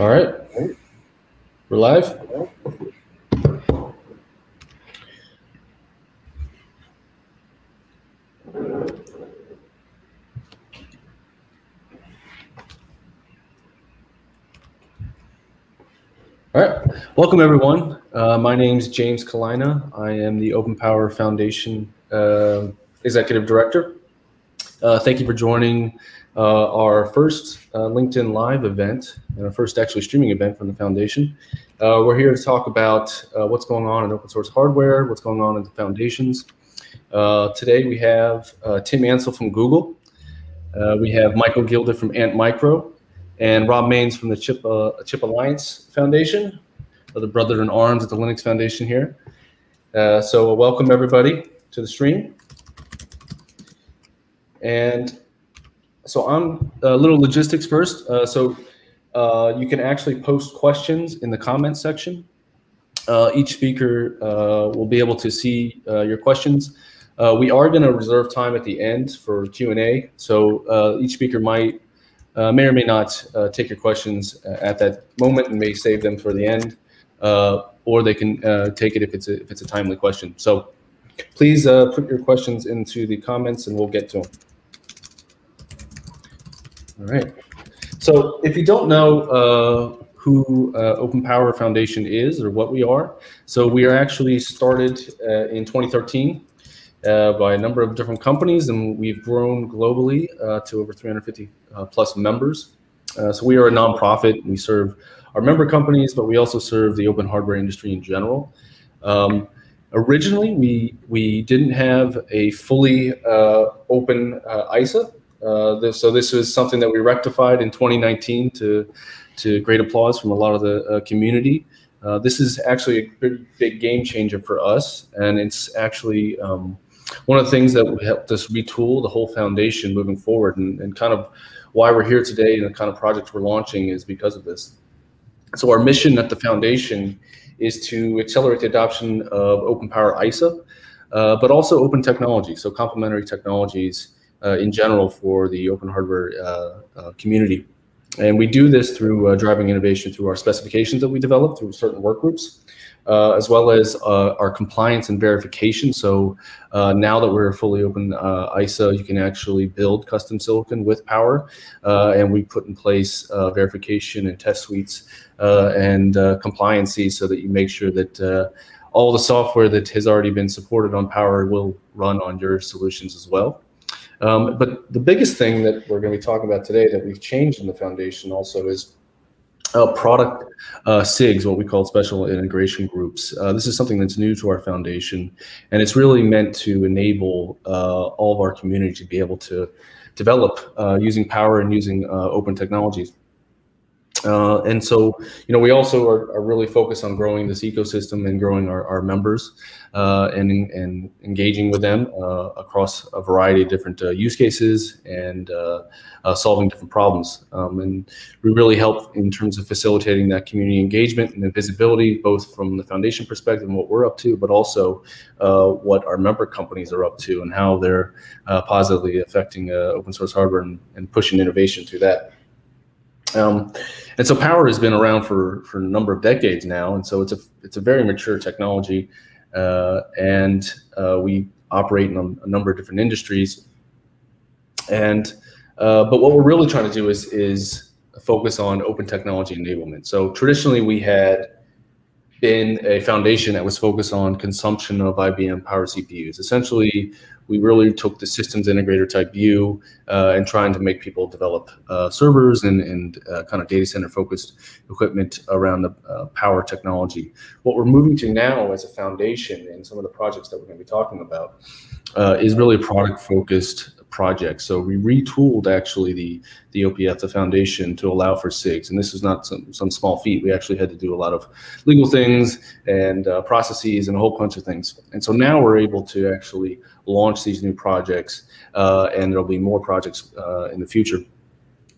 All right. We're live. All right. Welcome, everyone. Uh, my name is James Kulina. I am the Open Power Foundation uh, Executive Director. Uh, thank you for joining uh, our first uh, LinkedIn Live event and our first actually streaming event from the foundation. Uh, we're here to talk about what's going on in open source hardware, what's going on in the foundations. today we have Tim Ansell from Google. we have Michael Gielda from Antmicro and Rob Mains from the Chip, uh, Chip Alliance Foundation, the brother in arms at the Linux Foundation here. Uh, so welcome everybody to the stream. And so I'm a little logistics first. Uh, so uh, you can actually post questions in the comments section. Uh, each speaker uh, will be able to see your questions. we are going to reserve time at the end for Q&A. So each speaker might uh, may or may not uh, take your questions uh, at that moment and may save them for the end, uh, or they can uh, take it if it's a, if it's a timely question. So please uh, put your questions into the comments and we'll get to them. All right. So if you don't know who Open Power Foundation is or what we are, so we are actually started in 2013 uh, by a number of different companies, and we've grown globally uh, to over 350 uh, plus members. Uh, so we are a nonprofit. We serve our member companies, but we also serve the open hardware industry in general. Um, originally, we we didn't have a fully uh, open ISA. This, so this was something that we rectified in 2019 to to great applause from a lot of the community. Uh, this is actually a big game changer for us, and it's actually um, one of the things that helped us retool the whole foundation moving forward and, and kind of why we're here today and the kind of projects we're launching is because of this. So our mission at the foundation is to accelerate the adoption of open power ISA, uh, but also open technology, so complementary technologies uh, in general for the open hardware uh, uh community. And we do this through uh, driving innovation through our specifications that we develop through certain work groups, uh, as well as uh, our compliance and verification. So uh, now that we're fully open uh, ISA, you can actually build custom silicon with Power, uh, and we put in place uh, verification and test suites and compliancy so that you make sure that all the software that has already been supported on Power will run on your solutions as well. Um, but the biggest thing that we're going to be talking about today that we've changed in the foundation also is uh, product uh, SIGs, what we call special integration groups. Uh, this is something that's new to our foundation, and it's really meant to enable uh, all of our community to be able to develop uh, using power and using uh, open technologies. Uh, and so, you know, we also are, are, really focused on growing this ecosystem and growing our, our members uh, and, and engaging with them uh, across a variety of different uh, use cases and uh, uh, solving different problems. Um, and we really help in terms of facilitating that community engagement and visibility, both from the foundation perspective and what we're up to, but also what our member companies are up to and how they're positively affecting open source hardware and, and pushing innovation through that. Um, and so power has been around for, for a number of decades now. And so it's a, it's a very mature technology. Uh, and uh, we operate in a, a, number of different industries. And, uh, but what we're really trying to do is, is focus on open technology enablement. So traditionally we had been a foundation that was focused on consumption of IBM Power CPUs. Essentially, we really took the systems integrator type view uh, and trying to make people develop uh, servers and, and uh, kind of data center focused equipment around the uh, power technology. What we're moving to now as a foundation and some of the projects that we're going to be talking about uh, is really a product focused project. So we retooled actually the the OPF, the foundation, to allow for SIGs. And this is not some, some small feat. We actually had to do a lot of legal things and uh, processes and a whole bunch of things. And so now we're able to actually launch these new projects, uh, and there'll be more projects uh, in the future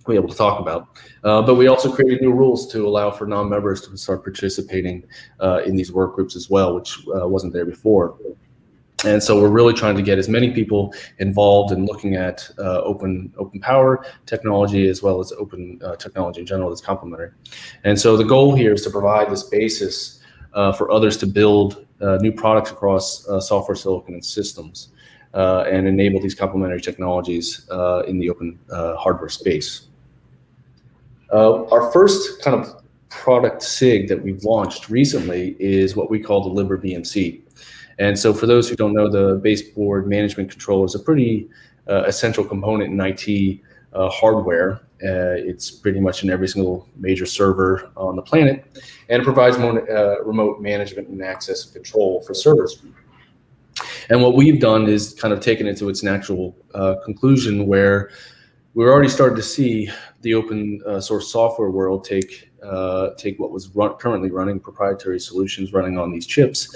be able to talk about. Uh, but we also created new rules to allow for non-members to start participating uh, in these work groups as well, which uh, wasn't there before. And so we're really trying to get as many people involved in looking at uh, open open power technology as well as open uh, technology in general that's complementary. And so the goal here is to provide this basis uh, for others to build uh, new products across uh, software, silicon, and systems, uh, and enable these complementary technologies in the open hardware space. our first kind of product SIG that we've launched recently is what we call the Libre BMC. And so for those who don't know, the baseboard management controller is a pretty uh, essential component in IT uh, hardware. Uh, it's pretty much in every single major server on the planet, and it provides uh, remote management and access and control for servers. And what we've done is kind of taken it to its natural uh, conclusion where we're already starting to see the open uh, source software world take uh, take what was run, currently running proprietary solutions running on these chips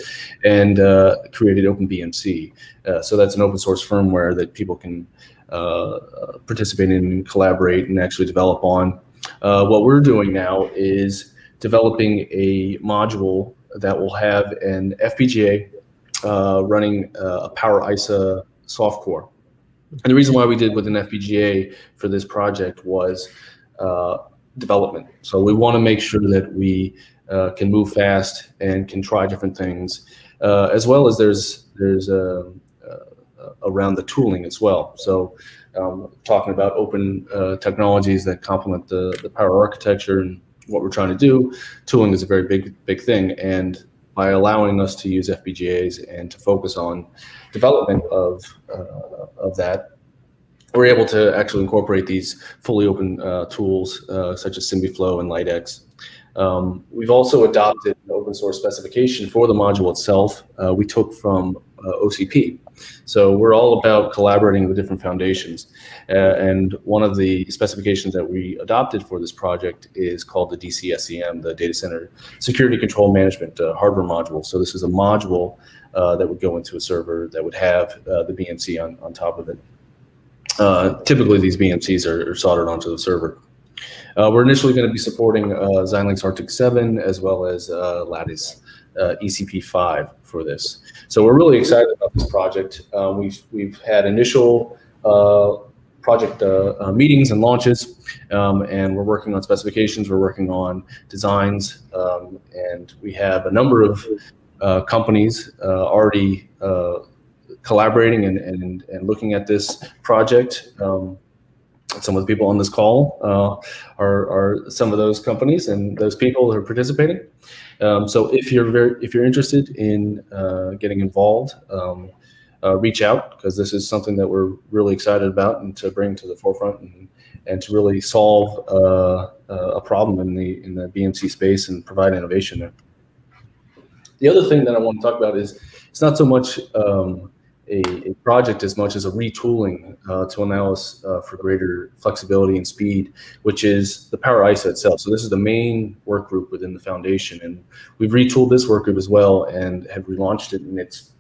and uh, created OpenBMC. Uh, so that's an open source firmware that people can uh, participate in collaborate and actually develop on. Uh, what we're doing now is developing a module that will have an FPGA running a Power ISA soft core. And the reason why we did with an FPGA for this project was uh, development. So we want to make sure that we uh, can move fast and can try different things, uh, as well as there's there's uh, uh, around the tooling as well. So um, talking about open uh, technologies that complement the the power architecture and what we're trying to do, tooling is a very big big thing, and by allowing us to use FPGAs and to focus on development of of that we're able to actually incorporate these fully open uh, tools uh, such as SymbiFlow and LiteX. Um, we've also adopted an open source specification for the module itself. Uh, we took from uh, OCP. So we're all about collaborating with different foundations. Uh, and one of the specifications that we adopted for this project is called the DCSCM, the Data Center Security Control Management uh, Hardware Module. So this is a module that would go into a server that would have the BMC on, on top of it. Uh, typically, these BMCs are, are, soldered onto the server. Uh, we're initially going to be supporting uh, Xilinx Artix 7 as well as uh, Lattice uh, ECP5 for this. So we're really excited about this project. we've, we've had initial project meetings and launches, um, and we're working on specifications, we're working on designs, um, and we have a number of companies already collaborating and, and, and looking at this project. Um, some of the people on this call uh, are, are some of those companies and those people who are participating. Um, so if you're very, if you're interested in uh, getting involved, um, uh, reach out because this is something that we're really excited about and to bring to the forefront and, and to really solve uh, uh, a problem in the in the BMC space and provide innovation there. The other thing that I want to talk about is it's not so much um, a, a, project as much as a retooling uh, to allow us uh, for greater flexibility and speed, which is the Power ISA itself. So this is the main work group within the foundation, and we've retooled this work group as well and have relaunched it, and it's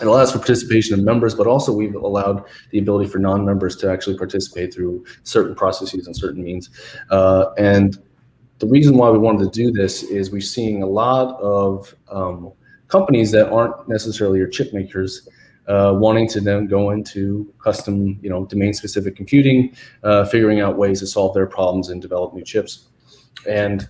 it allows for participation of members, but also we've allowed the ability for non-members to actually participate through certain processes and certain means. Uh, and the reason why we wanted to do this is we're seeing a lot of um, companies that aren't necessarily your chip makers uh, wanting to then go into custom, you know, domain-specific computing, uh, figuring out ways to solve their problems and develop new chips. And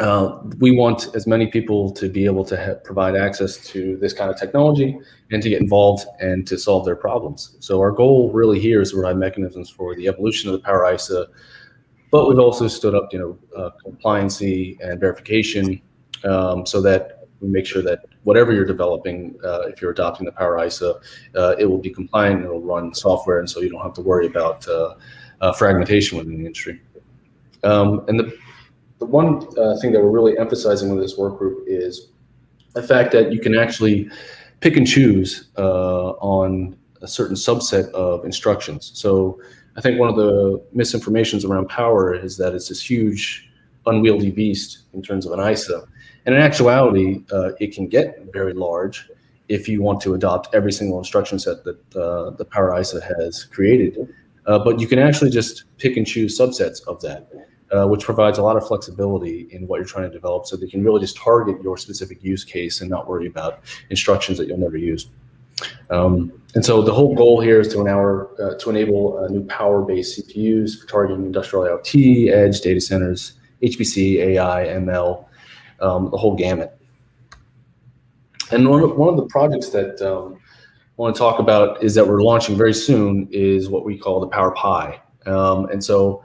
uh, we want as many people to be able to provide access to this kind of technology and to get involved and to solve their problems. So our goal really here is to provide mechanisms for the evolution of the Power ISA, but we've also stood up, you know, uh, compliancy and verification um, so that we make sure that whatever you're developing, uh, if you're adopting the Power ISA, uh, it will be compliant, it'll run software, and so you don't have to worry about uh, uh fragmentation within the industry. Um, and the, the one uh, thing that we're really emphasizing with this work group is the fact that you can actually pick and choose on a certain subset of instructions. So I think one of the misinformations around Power is that it's this huge unwieldy beast in terms of an ISA. And in actuality, uh, it can get very large if you want to adopt every single instruction set that uh, the Power ISA has created. Uh, but you can actually just pick and choose subsets of that, uh, which provides a lot of flexibility in what you're trying to develop so that you can really just target your specific use case and not worry about instructions that you'll never use. Um, and so the whole goal here is to, enable, uh, to enable uh, new power-based CPUs targeting industrial IoT, edge data centers, HPC, AI, ML, um, the whole gamut. And one of, one of the projects that um, I want to talk about is that we're launching very soon is what we call the Power Pi. Um, and so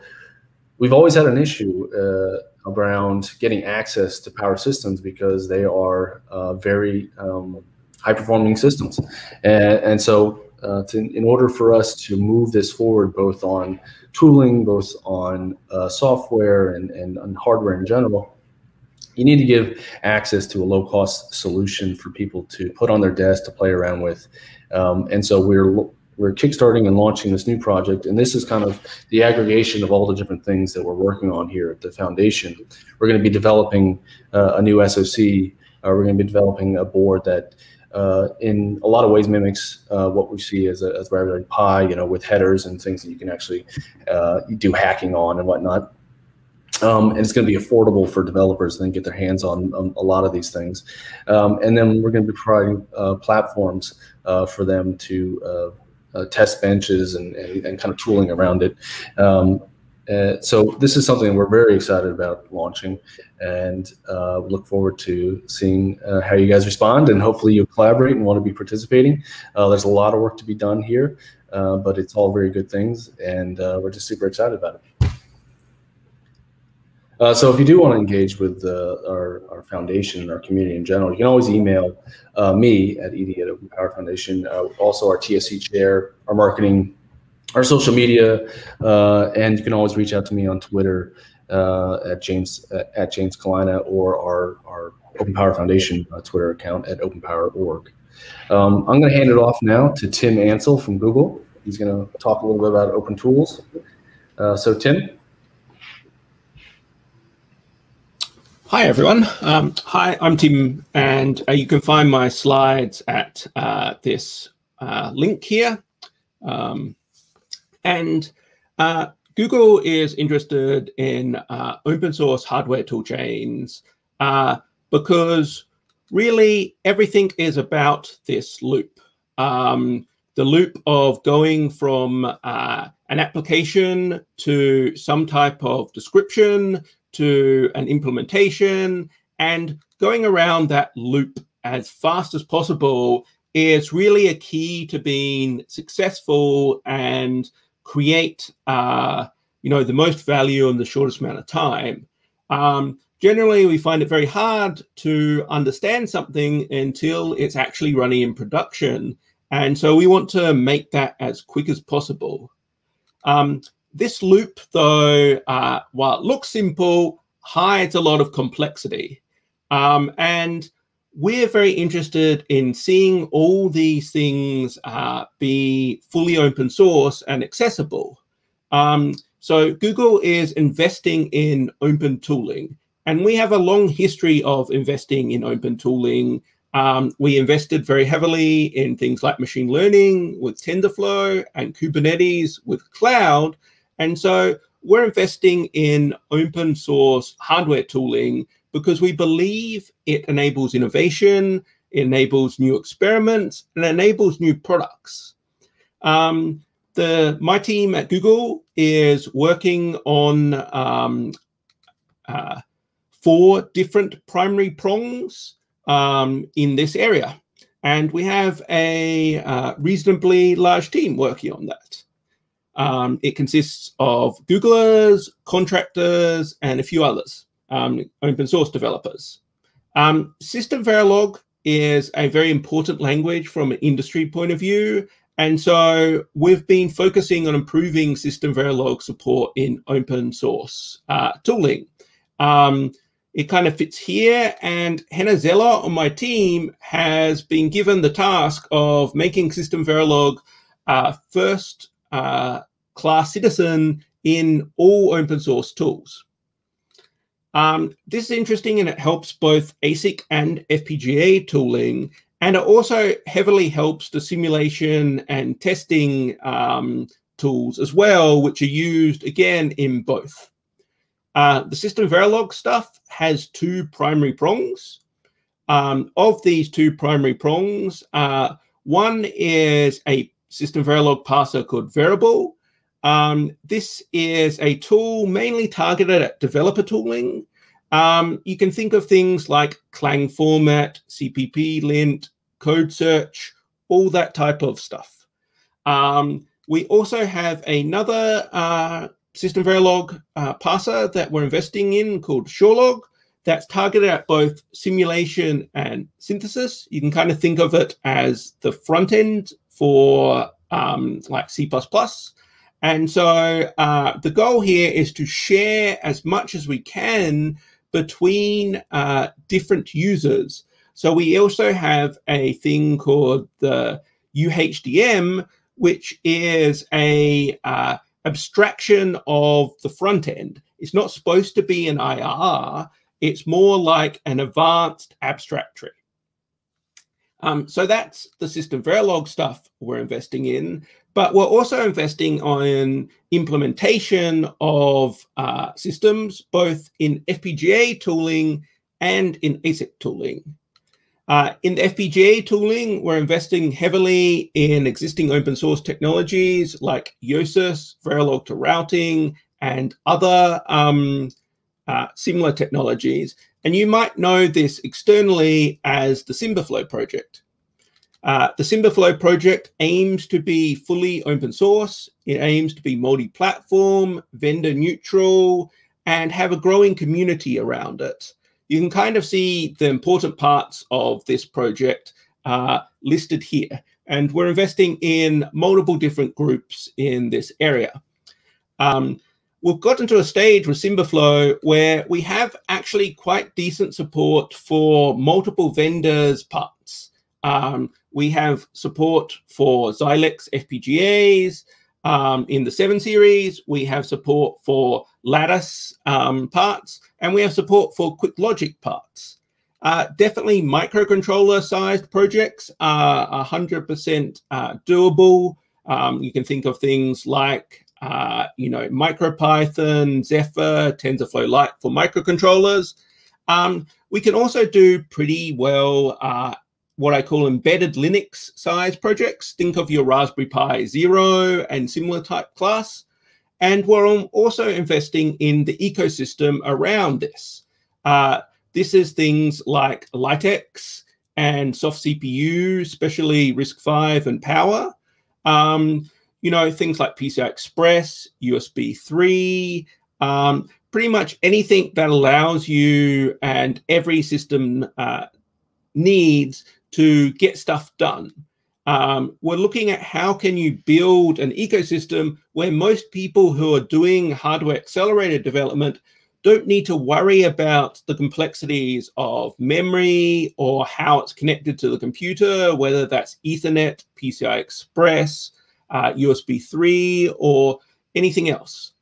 we've always had an issue uh, around getting access to power systems because they are uh, very um, high performing systems. And, and so uh, to, in order for us to move this forward, both on tooling, both on uh, software and, and, and hardware in general, you need to give access to a low cost solution for people to put on their desk to play around with. Um, and so we're we're kickstarting and launching this new project, and this is kind of the aggregation of all the different things that we're working on here at the foundation. We're going to be developing uh, a new SoC. Uh, we're going to be developing a board that, uh, in a lot of ways, mimics uh, what we see as a, as Raspberry Pi, you know, with headers and things that you can actually uh, do hacking on and whatnot. Um, and it's going to be affordable for developers then get their hands on um, a lot of these things. Um, and then we're going to be providing uh, platforms uh, for them to uh, uh, test benches and, and, and, kind of tooling around it. Um, uh, so this is something we're very excited about launching and uh, look forward to seeing how you guys respond and hopefully you'll collaborate and want to be participating. there's a lot of work to be done here, but it's all very good things and we're just super excited about it. Uh, so if you do want to engage with uh, our, our foundation and our community in general, you can always email uh, me at ed at Open Power Foundation, uh, also our TSC chair, our marketing, our social media, uh, and you can always reach out to me on Twitter uh, at James at James Kulina or our, our Open Power Foundation Twitter account at openpower.org. Um, I'm going to hand it off now to Tim Ansell from Google. He's going to talk a little bit about open tools. so Tim. Hi, everyone. Um, hi, I'm Tim, and uh, you can find my slides at uh, this uh, link here. Um, and uh, Google is interested in uh, open source hardware toolchains uh, because really everything is about this loop. Um, the loop of going from an application to some type of description to an implementation and going around that loop as fast as possible is really a key to being successful and create uh, you know the most value in the shortest amount of time. Um, generally we find it very hard to understand something until it's actually running in production. And so we want to make that as quick as possible. Um, this loop, though, uh, while it looks simple, hides a lot of complexity. Um, and we're very interested in seeing all these things uh, be fully open source and accessible. Um, so Google is investing in open tooling, and we have a long history of investing in open tooling. Um, we invested very heavily in things like machine learning with TensorFlow and Kubernetes with cloud. And so we're investing in open source hardware tooling because we believe it enables innovation, it enables new experiments, and enables new products. Um, the my team at Google is working on um, uh, four different primary prongs um, in this area, and we have a uh, reasonably large team working on that. Um, it consists of Googlers, contractors, and a few others, um, open source developers. Um, System Verilog is a very important language from an industry point of view. And so we've been focusing on improving System Verilog support in open source uh, tooling. Um, it kind of fits here. And Henner Zeller on my team has been given the task of making System Verilog uh, first uh, class citizen in all open source tools. Um, this is interesting and it helps both ASIC and FPGA tooling. And it also heavily helps the simulation and testing um, tools as well, which are used again in both. Uh, the system Verilog stuff has two primary prongs. Um, of these two primary prongs, uh, One is a system Verilog parser called Verible. Um, this is a tool mainly targeted at developer tooling. Um, you can think of things like Clang format, CPP lint, code search, all that type of stuff. Um, we also have another uh, System Verilog uh, parser that we're investing in called Surelog that's targeted at both simulation and synthesis. You can kind of think of it as the front end for um, like C++. And so uh, the goal here is to share as much as we can between uh, different users. So we also have a thing called the UHDM, which is a uh, abstraction of the front end. It's not supposed to be an IR. It's more like an advanced abstract tree. Um, so that's the system Verilog stuff we're investing in, but we're also investing on implementation of uh, systems, both in FPGA tooling and in ASIC tooling. Uh, in the FPGA tooling, we're investing heavily in existing open source technologies like Yosys, Verilog to routing, and other um, uh, similar technologies. And you might know this externally as the SymbiFlow project. Uh, the SymbiFlow project aims to be fully open source. It aims to be multi-platform, vendor neutral, and have a growing community around it you can kind of see the important parts of this project uh, listed here. And we're investing in multiple different groups in this area. Um, we've gotten to a stage with SymbiFlow where we have actually quite decent support for multiple vendors' parts. Um, we have support for Xilinx FPGAs, um, in the 7 series, we have support for Lattice um, parts, and we have support for QuickLogic parts. Uh, definitely microcontroller sized projects are 100% uh, doable. Um, you can think of things like, uh, you know, MicroPython, Zephyr, TensorFlow Lite for microcontrollers. Um, we can also do pretty well uh, what I call embedded Linux size projects. Think of your Raspberry Pi Zero and similar type class. And we're also investing in the ecosystem around this. Uh, this is things like LiteX and soft CPU, especially RISC-V and Power. Um, you know, things like PCI Express, USB 3, um, pretty much anything that allows you and every system uh, needs to get stuff done. Um, we're looking at how can you build an ecosystem where most people who are doing hardware accelerated development don't need to worry about the complexities of memory or how it's connected to the computer, whether that's Ethernet, PCI Express, uh, USB 3, or anything else.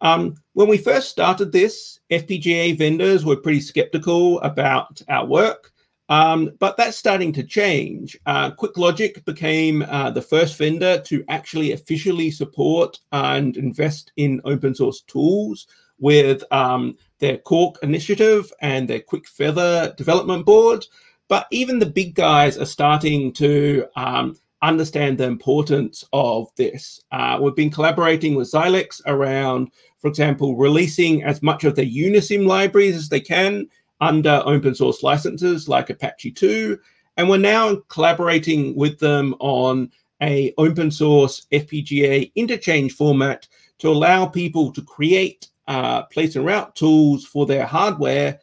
Um, when we first started this, FPGA vendors were pretty skeptical about our work. Um, but that's starting to change. Uh, QuickLogic became uh, the first vendor to actually officially support and invest in open source tools with um, their QORC initiative and their QuickFeather development board. But even the big guys are starting to um, understand the importance of this. Uh, we've been collaborating with Xilinx around, for example, releasing as much of their Unisim libraries as they can under open source licenses like Apache 2. And we're now collaborating with them on a open source FPGA interchange format to allow people to create uh, place and route tools for their hardware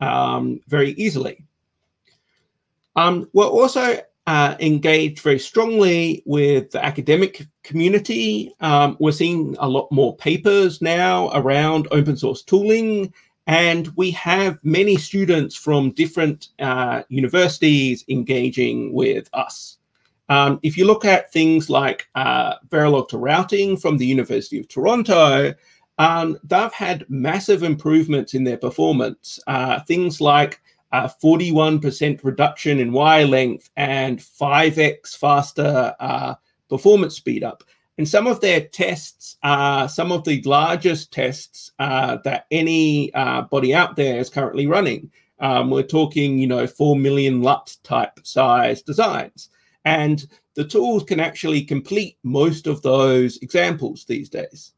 um, very easily. Um, we're also uh, engaged very strongly with the academic community. Um, we're seeing a lot more papers now around open source tooling and we have many students from different uh, universities engaging with us. Um, if you look at things like uh, Verilog to routing from the University of Toronto, um, they've had massive improvements in their performance. Uh, things like 41% reduction in wire length and 5x faster uh, performance speed up. And some of their tests are some of the largest tests uh, that any uh, body out there is currently running. Um, we're talking, you know, 4 million LUT type size designs. And the tools can actually complete most of those examples these days.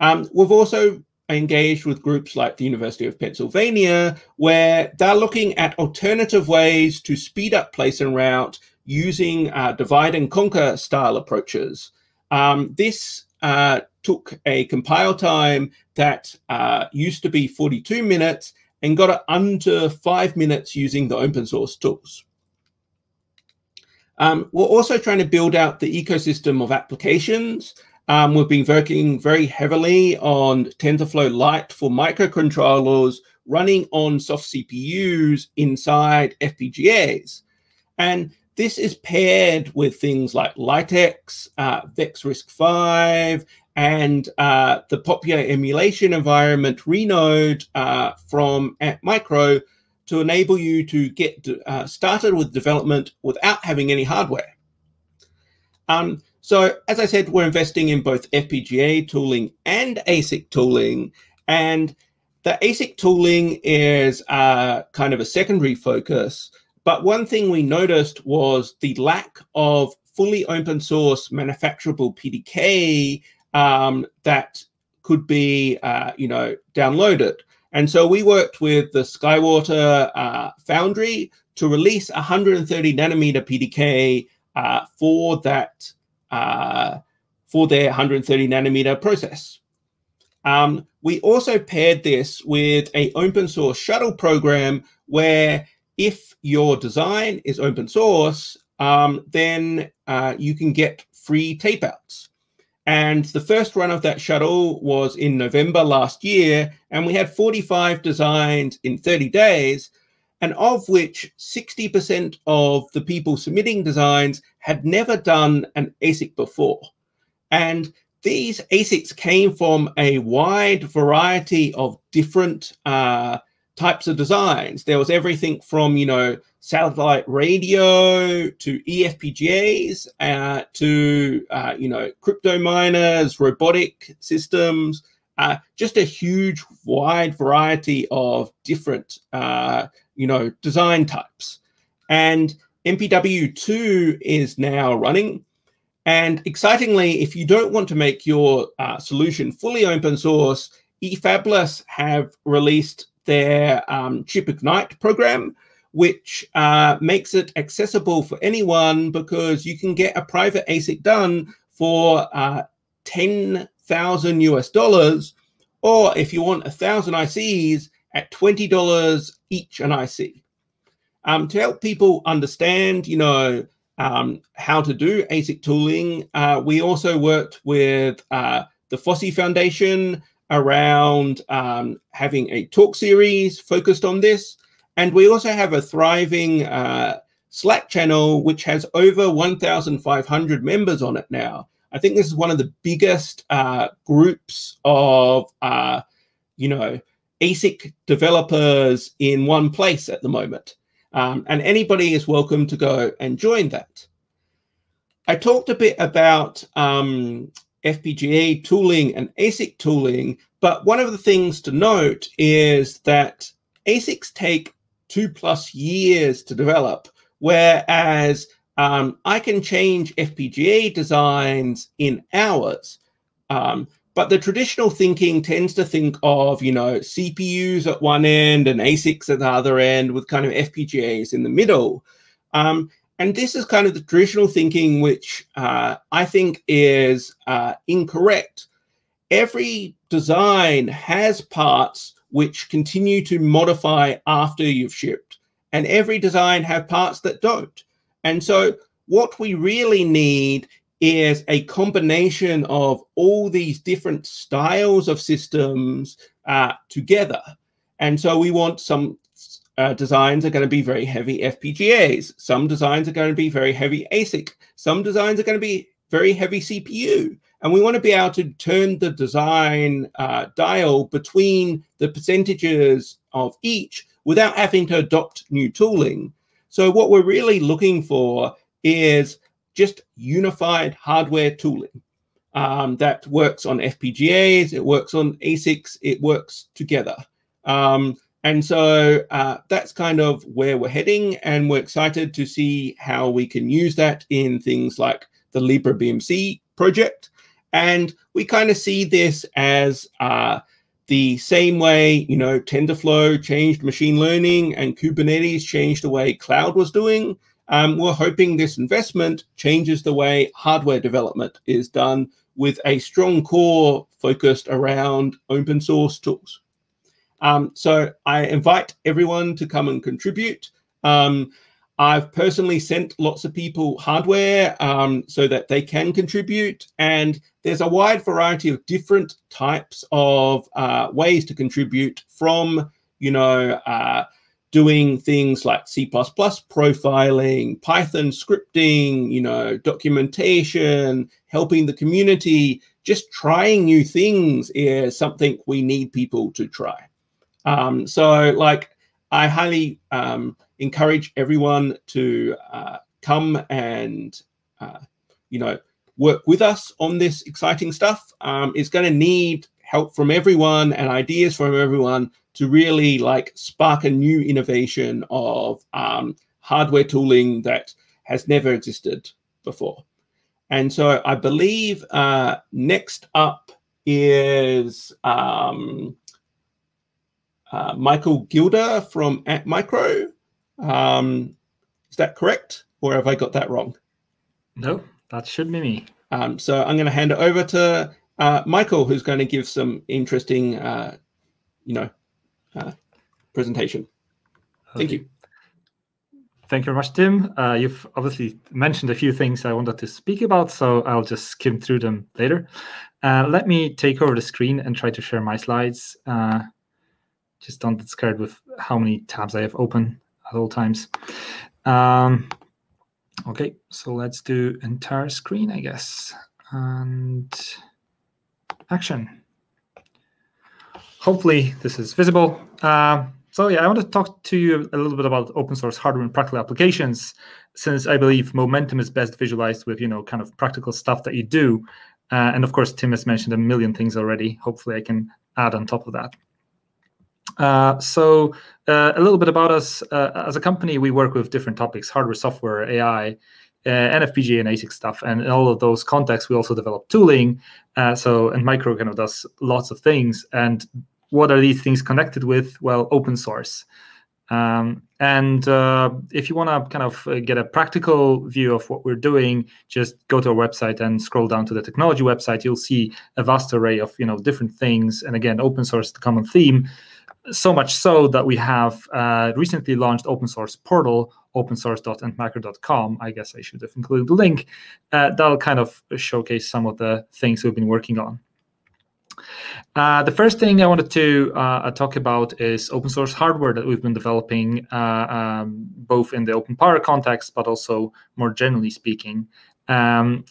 Um, we've also engaged with groups like the University of Pennsylvania, where they're looking at alternative ways to speed up place and route using uh, divide and conquer style approaches. Um, this uh, took a compile time that uh, used to be 42 minutes and got it under five minutes using the open source tools. Um, we're also trying to build out the ecosystem of applications. Um, we've been working very heavily on TensorFlow Lite for microcontrollers running on soft CPUs inside FPGAs. And this is paired with things like LiteX, uh, VexRiscv, and uh, the popular emulation environment Renode uh, from Antmicro to enable you to get uh, started with development without having any hardware. Um, so, as I said, we're investing in both FPGA tooling and ASIC tooling. And the ASIC tooling is uh, kind of a secondary focus. But one thing we noticed was the lack of fully open source manufacturable PDK um, that could be, uh, you know, downloaded. And so we worked with the Skywater uh, Foundry to release 130 nanometer PDK uh, for that uh, for their 130 nanometer process. Um, we also paired this with a open source shuttle program where if your design is open source, um, then uh, you can get free tapeouts. And the first run of that shuttle was in November last year, and we had 45 designs in 30 days, and of which 60% of the people submitting designs had never done an ASIC before. And these ASICs came from a wide variety of different uh, types of designs. There was everything from, you know, satellite radio to eFPGAs uh, to, uh, you know, crypto miners, robotic systems, uh, just a huge wide variety of different uh, you know design types. And mpw2 is now running. And excitingly if you don't want to make your uh, solution fully open source efabless have released their um, chip ignite program which uh, makes it accessible for anyone because you can get a private asic done for uh, 10 thousand US dollars, or if you want a thousand ICs at twenty dollars each an IC. Um, to help people understand, you know, um, how to do ASIC tooling, uh, we also worked with uh, the FOSSi Foundation around um, having a talk series focused on this. And we also have a thriving uh, Slack channel, which has over 1,500 members on it now. I think this is one of the biggest uh, groups of, uh, you know, ASIC developers in one place at the moment. Um, and anybody is welcome to go and join that. I talked a bit about um, FPGA tooling and ASIC tooling. But one of the things to note is that ASICs take two plus years to develop, whereas um, I can change FPGA designs in hours. Um, but the traditional thinking tends to think of, you know, CPUs at one end and ASICs at the other end with kind of FPGAs in the middle. Um, and this is kind of the traditional thinking, which uh, I think is uh, incorrect. Every design has parts which continue to modify after you've shipped, and every design have parts that don't. And so, what we really need is a combination of all these different styles of systems uh, together. And so, we want some uh, designs are going to be very heavy FPGAs. Some designs are going to be very heavy ASIC. Some designs are going to be very heavy CPU. And we want to be able to turn the design uh, dial between the percentages of each without having to adopt new tooling. So what we're really looking for is just unified hardware tooling um, that works on FPGAs, it works on ASICs, it works together. Um, and so uh, that's kind of where we're heading, and we're excited to see how we can use that in things like the Libre BMC project. And we kind of see this as uh, the same way, you know, TensorFlow changed machine learning and Kubernetes changed the way cloud was doing. Um, we're hoping this investment changes the way hardware development is done with a strong core focused around open source tools. Um, so I invite everyone to come and contribute. Um, I've personally sent lots of people hardware um, so that they can contribute. And there's a wide variety of different types of uh, ways to contribute from, you know, uh, doing things like C++ profiling, Python scripting, you know, documentation, helping the community, just trying new things is something we need people to try. Um, so like I highly um, encourage everyone to uh, come and uh, you know work with us on this exciting stuff. Um, it's going to need help from everyone and ideas from everyone to really like spark a new innovation of um, hardware tooling that has never existed before. And so I believe uh, next up is um, uh, Michael Gielda from Antmicro. Um, is that correct, or have I got that wrong? No, that should be me. Um, so I'm going to hand it over to uh, Michael, who's going to give some interesting, uh, you know, uh, presentation. Okay. Thank you. Thank you very much, Tim. Uh, you've obviously mentioned a few things I wanted to speak about, so I'll just skim through them later. Uh, let me take over the screen and try to share my slides. Uh, just don't get scared with how many tabs I have open at all times. Um, okay, so let's do entire screen, I guess. And action. Hopefully this is visible. Uh, so yeah, I want to talk to you a little bit about open source hardware and practical applications, since I believe momentum is best visualized with, you know, kind of practical stuff that you do. Uh, and of course, Tim has mentioned a million things already. Hopefully I can add on top of that. Uh, so uh, a little bit about us uh, as a company, we work with different topics: hardware, software, AI, uh, NFPGA, and ASIC stuff. And in all of those contexts, we also develop tooling. Uh, so Antmicro kind of does lots of things. And what are these things connected with? Well, open source. Um, and if you want to kind of get a practical view of what we're doing, just go to our website and scroll down to the technology website. You'll see a vast array of you know different things. And again, open source is the common theme so much so that we have uh, recently launched open source portal opensource.antmicro.com i guess i should have included the link uh, that'll kind of showcase some of the things we've been working on uh, the first thing I wanted to uh, talk about is open source hardware that we've been developing, uh, um, both in the open power context, but also more generally speaking. Um,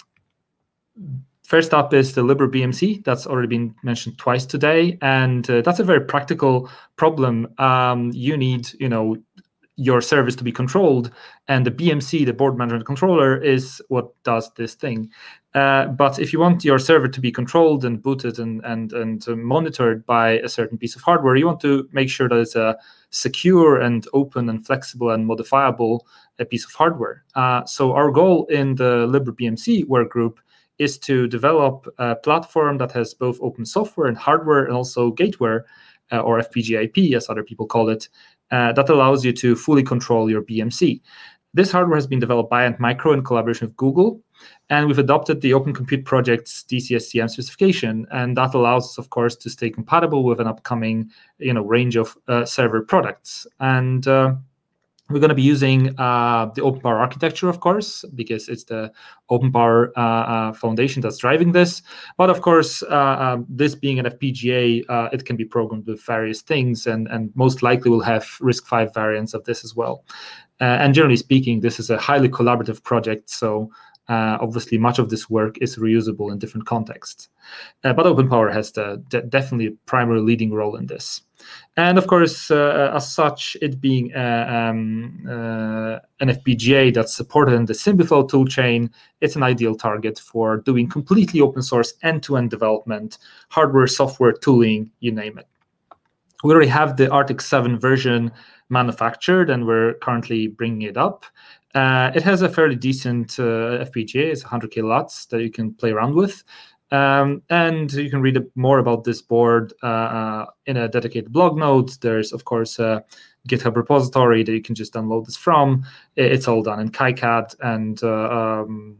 First up is the Libre BMC. That's already been mentioned twice today, and uh, that's a very practical problem. Um, you need, you know, your service to be controlled, and the BMC, the board management controller, is what does this thing. Uh, but if you want your server to be controlled and booted and and and monitored by a certain piece of hardware, you want to make sure that it's a secure and open and flexible and modifiable a piece of hardware. Uh, so our goal in the Libre BMC work group is to develop a platform that has both open software and hardware and also gateware uh, or FPGA IP, as other people call it, uh, that allows you to fully control your BMC. This hardware has been developed by Antmicro in collaboration with Google, and we've adopted the Open Compute Project's DCSCM specification, and that allows us, of course, to stay compatible with an upcoming, you know, range of uh, server products. And uh, we're going to be using uh, the Open Power architecture, of course, because it's the Open Power uh, uh, foundation that's driving this. But of course, uh, um, this being an FPGA, uh, it can be programmed with various things, and, and most likely will have RISC-V variants of this as well. Uh, and generally speaking, this is a highly collaborative project, so uh, obviously, much of this work is reusable in different contexts. Uh, but OpenPower has the, de definitely primary leading role in this. And of course, uh, as such, it being uh, um, uh, an FPGA that's supported in the SymbiFlow toolchain, it's an ideal target for doing completely open source end-to-end -end development, hardware, software, tooling, you name it. we already have the Artix 7 version manufactured and we're currently bringing it up. Uh, it has a fairly decent uh, FPGA. It's 100 kilowatts that you can play around with. Um, and you can read more about this board uh, uh, in a dedicated blog node. There's, of course, a GitHub repository that you can just download this from. It's all done in KiCad. And uh, um,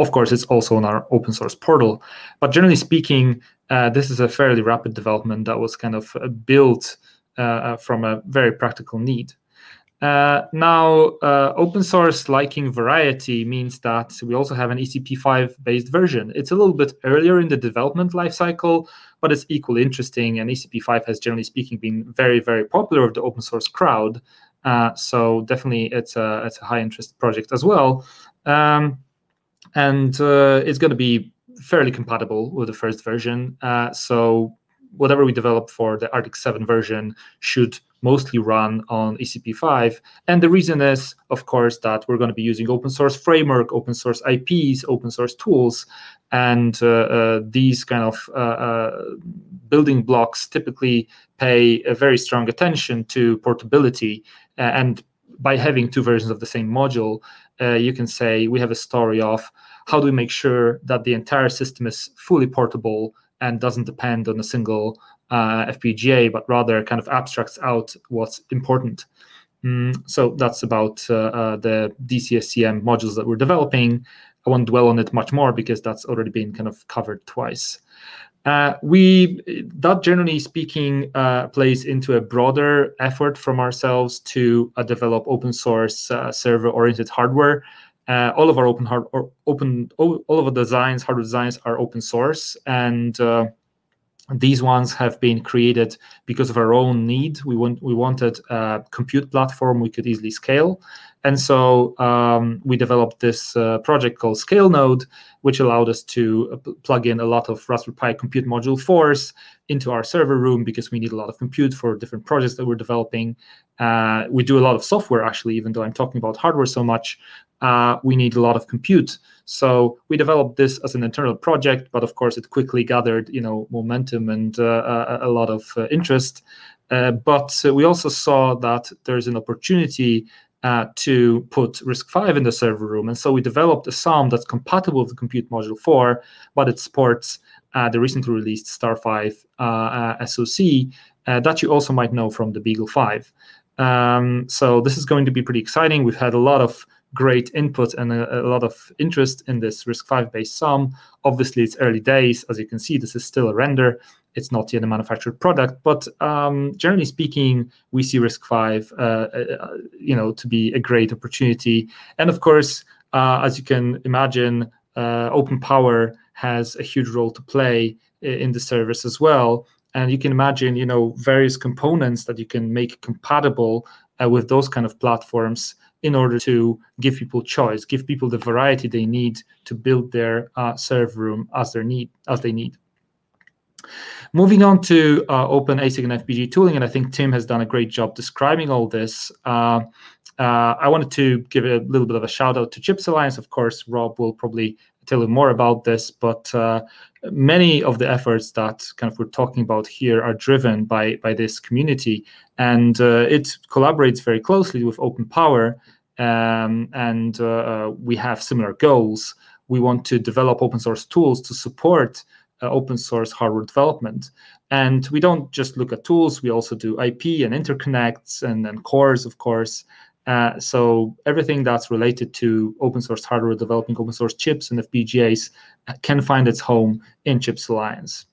of course, it's also on our open source portal. But generally speaking, uh, this is a fairly rapid development that was kind of built from a very practical need. Uh, now, uh, open source liking variety means that we also have an ECP5 based version. It's a little bit earlier in the development lifecycle, but it's equally interesting. And ECP5 has, generally speaking, been very, very popular with the open source crowd. Uh, so definitely, it's a it's a high interest project as well, um, and uh, it's going to be fairly compatible with the first version. Uh, so whatever we develop for the Artix 7 version should mostly run on ECP5. And the reason is, of course, that we're going to be using open source framework, open source IPs, open source tools, and uh, uh, these kind of uh, uh, building blocks typically pay a very strong attention to portability. And by having two versions of the same module, uh, you can say we have a story of how do we make sure that the entire system is fully portable and doesn't depend on a single uh, FPGA, but rather kind of abstracts out what's important. Mm, so that's about uh, uh, the DCSCM modules that we're developing. I won't dwell on it much more because that's already been kind of covered twice. Uh, we that generally speaking uh, plays into a broader effort from ourselves to uh, develop open source uh, server oriented hardware uh, all of our open hard or open all, of our designs hardware designs are open source and uh, these ones have been created because of our own need. We want we wanted a compute platform we could easily scale. And so um, we developed this uh, project called scale node which allowed us to uh, plug in a lot of raspberry pi compute module 4s into our server room because we need a lot of compute for different projects that we're developing. Uh, we do a lot of software actually even though i'm talking about hardware so much uh, we need a lot of compute. So we developed this as an internal project, but of course it quickly gathered, you know, momentum and uh, a, a, lot of uh, interest. Uh, but we also saw that there's an opportunity uh, to put RISC-V in the server room, and so we developed a SOM that's compatible with Compute Module 4, but it supports uh, the recently released StarFive SoC that you also might know from the BeagleV. Um, so this is going to be pretty exciting. We've had a lot of great input and a, a, lot of interest in this RISC-V based sum. Obviously, it's early days. As you can see, this is still a render. It's not yet a manufactured product, but um, generally speaking, we see RISC-V, uh, uh, you know, to be a great opportunity. And of course, uh, as you can imagine, uh, Open Power has a huge role to play in the service as well. And you can imagine, you know, various components that you can make compatible uh, with those kind of platforms in order to give people choice, give people the variety they need to build their uh, server room as their need as they need. Moving on to uh, open ASIC and FPGA tooling, and I think Tim has done a great job describing all this. Uh, uh, I wanted to give a little bit of a shout out to Chips Alliance. Of course, Rob will probably tell you more about this, but uh, many of the efforts that kind of we're talking about here are driven by by this community, and uh, it collaborates very closely with Open Power um, and uh, uh, we have similar goals. We want to develop open source tools to support uh, open source hardware development. And we don't just look at tools, we also do IP and interconnects and cores, of course. Uh, so everything that's related to open source hardware, developing open source chips and FPGAs can find its home in Chips Alliance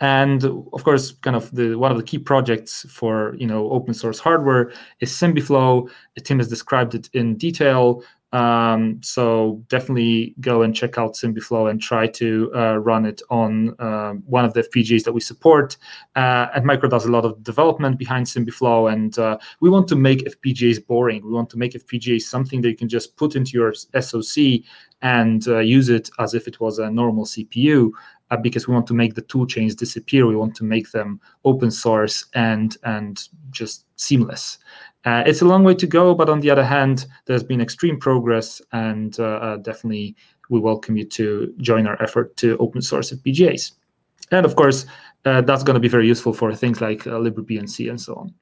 and of course kind of the one of the key projects for you know open source hardware is SymbiFlow tim has described it in detail um, so definitely go and check out SymbiFlow and try to uh, run it on uh, one of the FPGAs that we support. Uh, Antmicro does a lot of development behind SymbiFlow, and uh, we want to make FPGAs boring. We want to make FPGAs something that you can just put into your SoC and uh, use it as if it was a normal CPU uh, because we want to make the tool chains disappear. We want to make them open source and and just seamless. Uh, it's a long way to go, but on the other hand, there's been extreme progress, and uh, uh definitely we welcome you to join our effort to open source FPGAs. and of course, uh, that's going to be very useful for things like uh, LibreBMC and so on.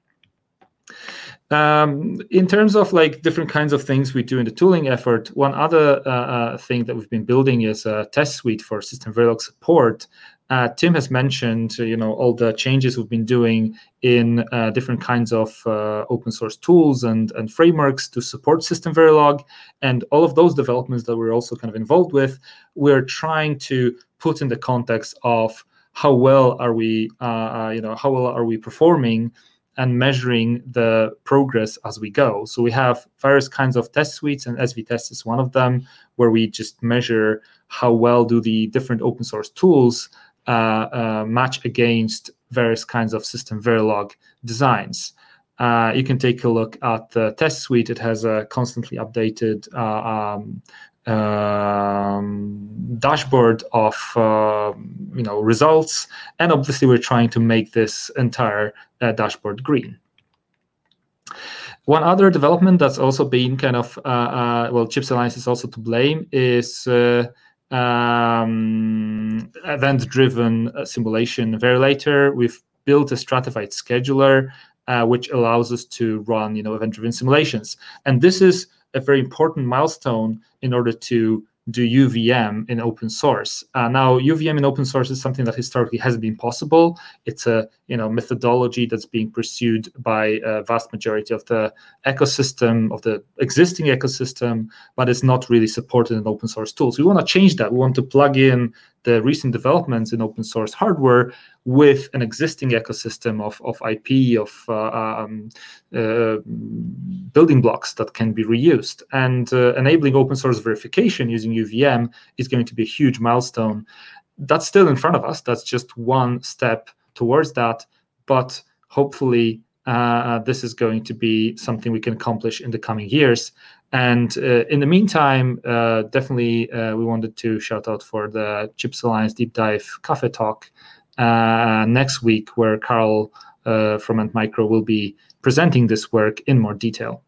Um, in terms of like different kinds of things we do in the tooling effort, one other uh, uh, thing that we've been building is a test suite for System Verilog support. Uh, Tim has mentioned, you know, all the changes we've been doing in uh, different kinds of uh, open source tools and, and frameworks to support System Verilog, and all of those developments that we're also kind of involved with. We're trying to put in the context of how well are we, uh, you know, how well are we performing and measuring the progress as we go. So we have various kinds of test suites, and SVTest is one of them, where we just measure how well do the different open source tools uh, uh, match against various kinds of system Verilog designs. Uh, you can take a look at the test suite. It has a constantly updated uh, um, um, dashboard of uh, you know results, and obviously we're trying to make this entire uh, dashboard green. One other development that's also been kind of uh, uh well, Chips Alliance is also to blame is uh, um, event-driven uh, simulation. Verilator, we've built a stratified scheduler which allows us to run, you know, event-driven simulations. And this is a very important milestone in order to do UVM in open source. Uh, now, UVM in open source is something that historically hasn't been possible. It's a you know methodology that's being pursued by a vast majority of the ecosystem of the existing ecosystem, but it's not really supported in open source tools. We want to change that. We want to plug in the recent developments in open source hardware with an existing ecosystem of, of IP, of uh, um, uh, building blocks that can be reused. And uh, enabling open source verification using UVM is going to be a huge milestone. That's still in front of us. That's just one step towards that. But hopefully, uh, this is going to be something we can accomplish in the coming years. And uh, in the meantime, uh, definitely we wanted to shout out for the Chips Alliance Deep Dive Cafe Talk uh, next week, where Carl uh, from Antmicro will be presenting this work in more detail.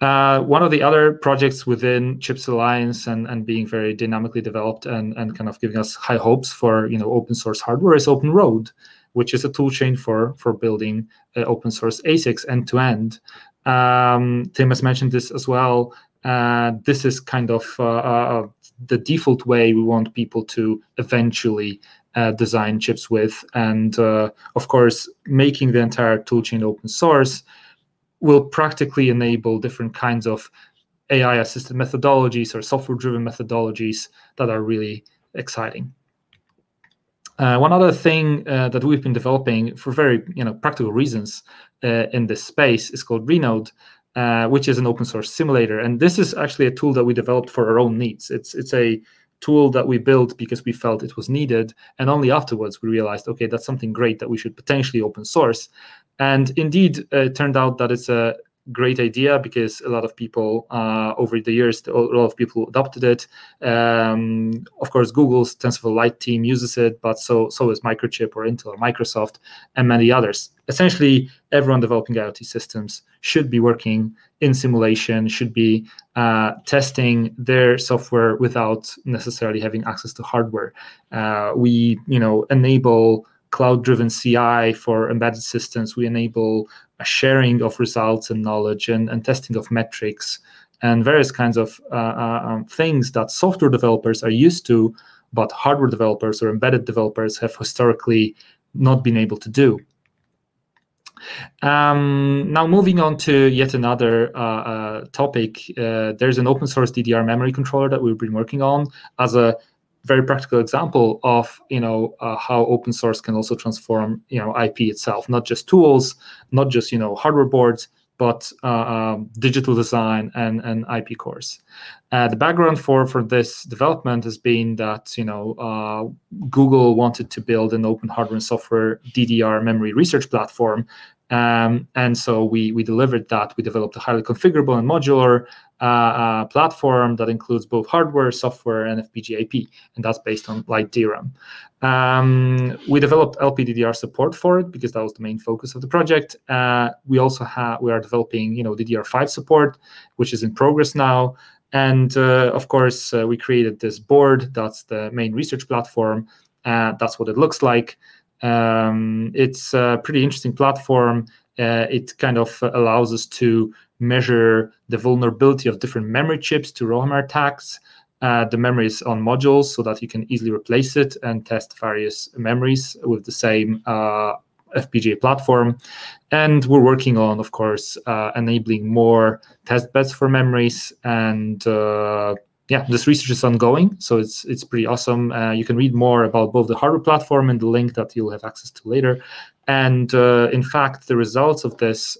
Uh, one of the other projects within Chips Alliance and, and being very dynamically developed and, and kind of giving us high hopes for you know open source hardware is Open Road, which is a toolchain for for building uh, open source ASICs end to end. Um, Tim has mentioned this as well. Uh, this is kind of uh, uh, the default way we want people to eventually uh, design chips with. And uh, of course, making the entire toolchain open source will practically enable different kinds of AI assisted methodologies or software driven methodologies that are really exciting. Uh, one other thing uh, that we've been developing for very you know practical reasons uh, in this space is called Renode, uh, which is an open source simulator. And this is actually a tool that we developed for our own needs. It's it's a tool that we built because we felt it was needed, and only afterwards we realized, okay, that's something great that we should potentially open source. And indeed, uh, it turned out that it's a great idea because a lot of people uh, over the years a lot of people adopted it. Um, of course google's tensorflow lite team uses it but so so is microchip or intel or microsoft and many others. Essentially everyone developing iot systems should be working in simulation should be uh, testing their software without necessarily having access to hardware. Uh, we you know enable cloud driven CI for embedded systems. We enable a sharing of results and knowledge and, and testing of metrics and various kinds of uh, uh, um, things that software developers are used to, but hardware developers or embedded developers have historically not been able to do. Um, now, moving on to yet another uh, uh, topic, uh, there's an open source DDR memory controller that we've been working on as a very practical example of you know uh, how open source can also transform you know IP itself, not just tools, not just you know hardware boards, but uh, um, digital design and and IP cores. Uh, the background for for this development has been that you know uh, Google wanted to build an open hardware and software DDR memory research platform um, and so we we delivered that. We developed a highly configurable and modular uh, uh, platform that includes both hardware, software, and FPGA IP, and that's based on LiteDRAM. Um, we developed LPDDR support for it because that was the main focus of the project. Uh, we also have we are developing you know DDR5 support, which is in progress now. And uh, of course, uh, we created this board. That's the main research platform Uh, that's what it looks like. Um, it's a pretty interesting platform. Uh, it kind of allows us to measure the vulnerability of different memory chips to Rowhammer attacks. Uh, the memories on modules so that you can easily replace it and test various memories with the same uh, FPGA platform. And we're working on, of course, uh, enabling more test beds for memories. And uh, yeah, this research is ongoing, so it's it's pretty awesome. Uh, you can read more about both the hardware platform and the link that you'll have access to later. And uh, in fact, the results of this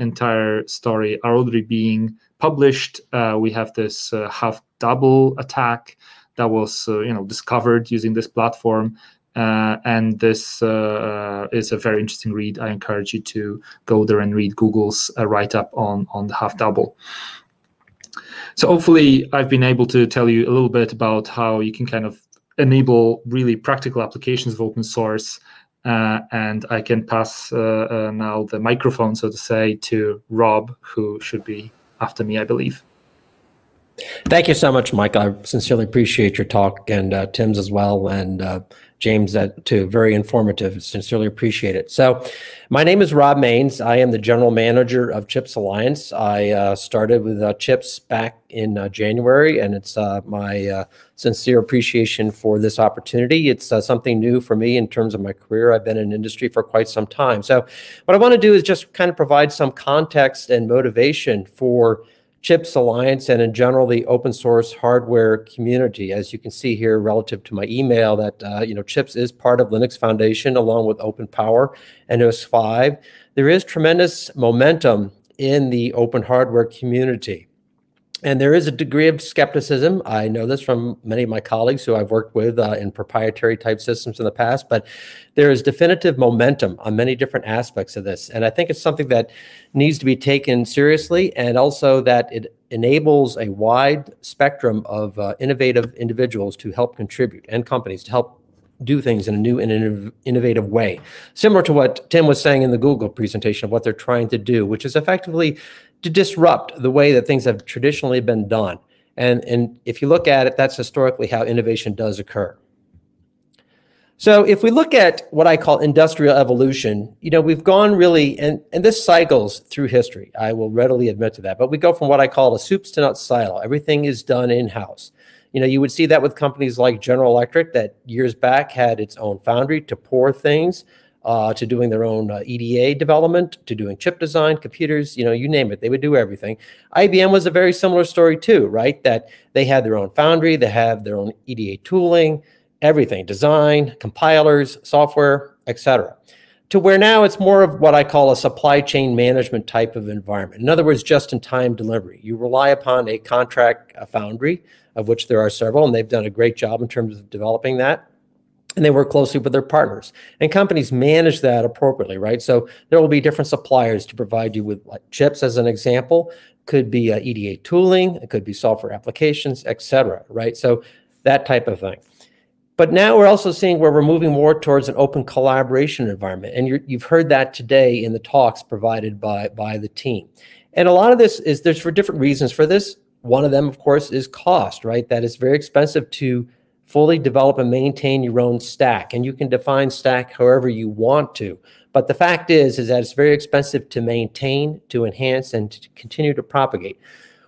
entire story are already being published. Uh, we have this uh, half double attack that was uh, you know discovered using this platform. Uh, and this uh, is a very interesting read. I encourage you to go there and read Google's write up on, on the half double. So, hopefully, I've been able to tell you a little bit about how you can kind of enable really practical applications of open source uh, and I can pass uh, uh, now the microphone, so to say, to Rob, who should be after me, I believe. Thank you so much, Mike. I sincerely appreciate your talk and uh, Tim's as well, and uh, James that uh, too. Very informative. Sincerely appreciate it. So, my name is Rob Mains. I am the general manager of Chips Alliance. I uh, started with uh, Chips back in uh, January, and it's my sincere appreciation for this opportunity. It's something new for me in terms of my career. I've been in industry for quite some time. So, what I want to do is just kind of provide some context and motivation for CHIPS Alliance and in general the open source hardware community. As you can see here relative to my email that, uh, you know, CHIPS is part of Linux Foundation along with Open Power and OS5. There is tremendous momentum in the open hardware community. And there is a degree of skepticism. I know this from many of my colleagues who I've worked with uh, in proprietary type systems in the past, but there is definitive momentum on many different aspects of this. And I think it's something that needs to be taken seriously and also that it enables a wide spectrum of uh, innovative individuals to help contribute and companies to help do things in a new and innovative way. Similar to what Tim was saying in the Google presentation of what they're trying to do, which is effectively to disrupt the way that things have traditionally been done. And, and if you look at it, that's historically how innovation does occur. So if we look at what I call industrial evolution, you know, we've gone really, and, and this cycles through history. I will readily admit to that. But we go from what I call a soups to nuts silo. Everything is done in-house. You know, you would see that with companies like General Electric that years back had its own foundry to pour things uh, to doing their own uh, EDA development, to doing chip design, computers, you know, you name it, they would do everything. IBM was a very similar story too, right? That they had their own foundry, they have their own EDA tooling, everything, design, compilers, software, etc. To where now it's more of what I call a supply chain management type of environment. In other words, just-in-time delivery. You rely upon a contract a foundry, of which there are several, and they've done a great job in terms of developing that and they work closely with their partners. And companies manage that appropriately right? So there will be different suppliers to provide you with like chips as an example. Could be uh, eda tooling it could be software applications etc right? So that type of thing. But now we're also seeing where we're moving more towards an open collaboration environment. And you have heard that today in the talks provided by by the team. And a lot of this is there's for different reasons for this. One of them of course is cost right? That is very expensive to fully develop and maintain your own stack. And you can define stack however you want to. But the fact is, is that it's very expensive to maintain, to enhance, and to continue to propagate.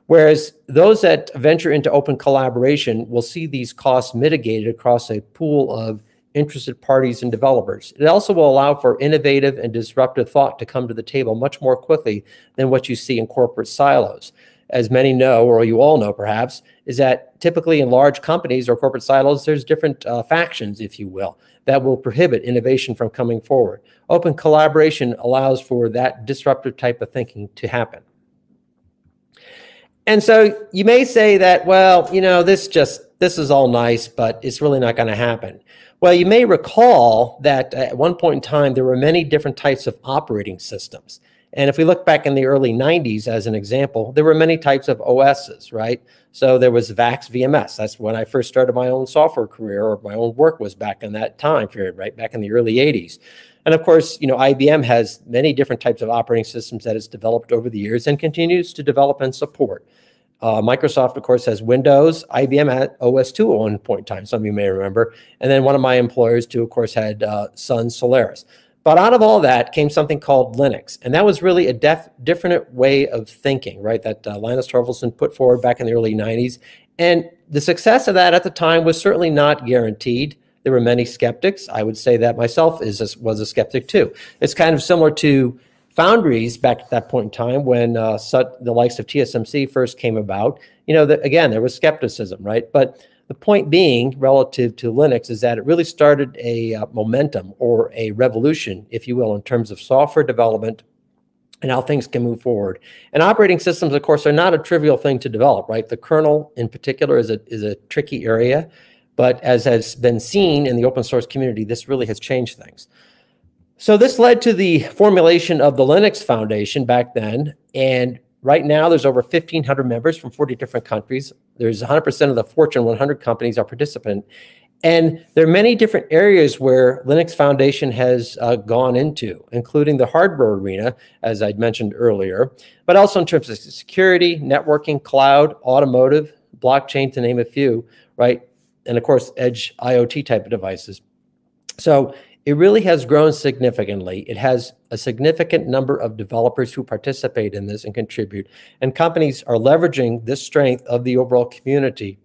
Whereas those that venture into open collaboration will see these costs mitigated across a pool of interested parties and developers. It also will allow for innovative and disruptive thought to come to the table much more quickly than what you see in corporate silos as many know, or you all know perhaps, is that typically in large companies or corporate silos, there's different uh, factions, if you will, that will prohibit innovation from coming forward. Open collaboration allows for that disruptive type of thinking to happen. And so you may say that, well, you know, this just, this is all nice, but it's really not going to happen. Well, you may recall that at one point in time, there were many different types of operating systems. And if we look back in the early 90s as an example, there were many types of OSs, right? So there was VAX VMS. That's when I first started my own software career or my own work was back in that time period, right? Back in the early 80s. And of course, you know, IBM has many different types of operating systems that it's developed over the years and continues to develop and support. Uh, Microsoft, of course, has Windows. IBM had OS2 at one point in time. Some of you may remember. And then one of my employers, too, of course, had uh, Sun Solaris. But out of all that came something called Linux. And that was really a def- different way of thinking, right? That uh, Linus Torvaldsson put forward back in the early 90s. And the success of that at the time was certainly not guaranteed. There were many skeptics. I would say that myself is a, was a skeptic too. It's kind of similar to Foundries back at that point in time when uh, the likes of TSMC first came about. You know, that again, there was skepticism, right? But the point being, relative to Linux, is that it really started a uh, momentum or a revolution, if you will, in terms of software development and how things can move forward. And operating systems, of course, are not a trivial thing to develop, right? The kernel, in particular, is a is a tricky area, but as has been seen in the open source community, this really has changed things. So this led to the formulation of the Linux Foundation back then, and Right now, there's over 1,500 members from 40 different countries. There's 100% of the Fortune 100 companies are participant. And there are many different areas where Linux Foundation has uh, gone into, including the hardware arena, as I mentioned earlier, but also in terms of security, networking, cloud, automotive, blockchain, to name a few, right? And of course, edge IoT type of devices. So it really has grown significantly. It has a significant number of developers who participate in this and contribute. And companies are leveraging this strength of the overall community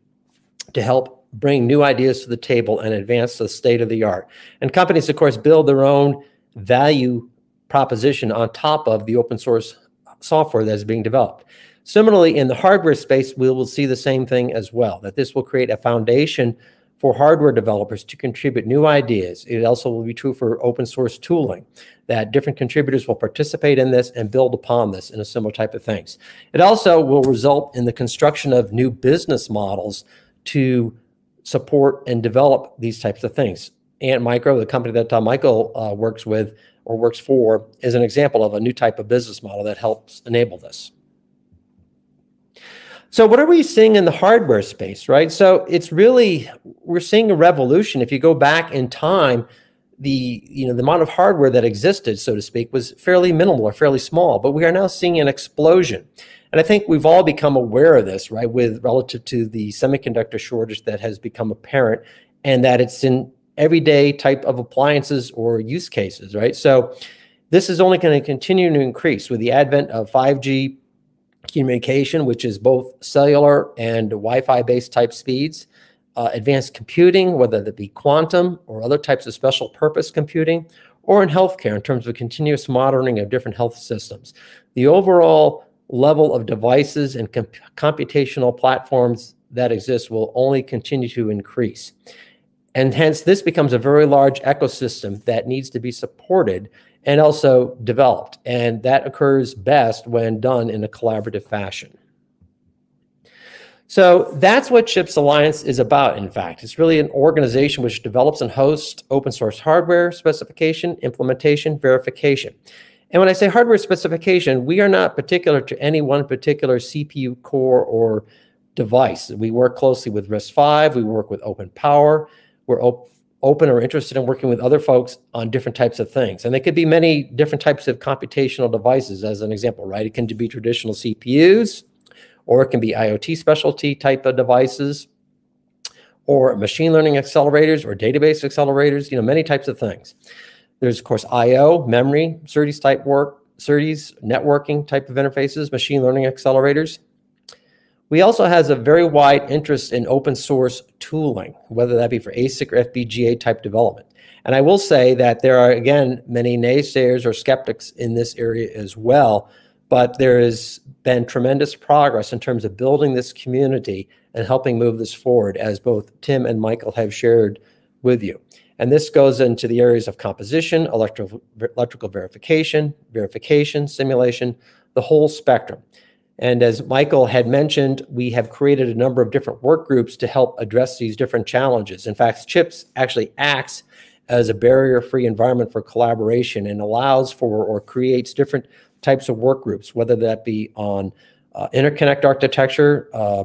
to help bring new ideas to the table and advance the state of the art. And companies, of course, build their own value proposition on top of the open source software that is being developed. Similarly, in the hardware space, we will see the same thing as well, that this will create a foundation for hardware developers to contribute new ideas. It also will be true for open source tooling, that different contributors will participate in this and build upon this in a similar type of things. It also will result in the construction of new business models to support and develop these types of things. Antmicro, the company that Tom Michael uh, works with or works for, is an example of a new type of business model that helps enable this. So what are we seeing in the hardware space, right? So it's really we're seeing a revolution. If you go back in time, the you know the amount of hardware that existed, so to speak, was fairly minimal or fairly small, but we are now seeing an explosion. And I think we've all become aware of this, right, with relative to the semiconductor shortage that has become apparent and that it's in everyday type of appliances or use cases, right? So this is only going to continue to increase with the advent of 5G, communication, which is both cellular and Wi-Fi based type speeds, uh, advanced computing, whether that be quantum or other types of special purpose computing, or in healthcare in terms of continuous monitoring of different health systems. The overall level of devices and comp computational platforms that exist will only continue to increase. And hence, this becomes a very large ecosystem that needs to be supported and also developed. And that occurs best when done in a collaborative fashion. So that's what CHIPS Alliance is about, in fact. It's really an organization which develops and hosts open source hardware specification, implementation, verification. And when I say hardware specification, we are not particular to any one particular CPU core or device. We work closely with RISC-V, we work with Open Power, we're op open or interested in working with other folks on different types of things. And they could be many different types of computational devices, as an example, right? It can be traditional CPUs, or it can be IoT specialty type of devices, or machine learning accelerators, or database accelerators, you know, many types of things. There's, of course, I.O., memory, SerDes type work, SerDes, networking type of interfaces, machine learning accelerators. We also has a very wide interest in open source tooling, whether that be for ASIC or FPGA type development. And I will say that there are, again, many naysayers or skeptics in this area as well, but there has been tremendous progress in terms of building this community and helping move this forward, as both Tim and Michael have shared with you. And this goes into the areas of composition, electrical, verification, verification, simulation, the whole spectrum. And as Michael had mentioned, we have created a number of different work groups to help address these different challenges. In fact, CHIPS actually acts as a barrier-free environment for collaboration and allows for or creates different types of work groups, whether that be on uh, interconnect architecture, uh,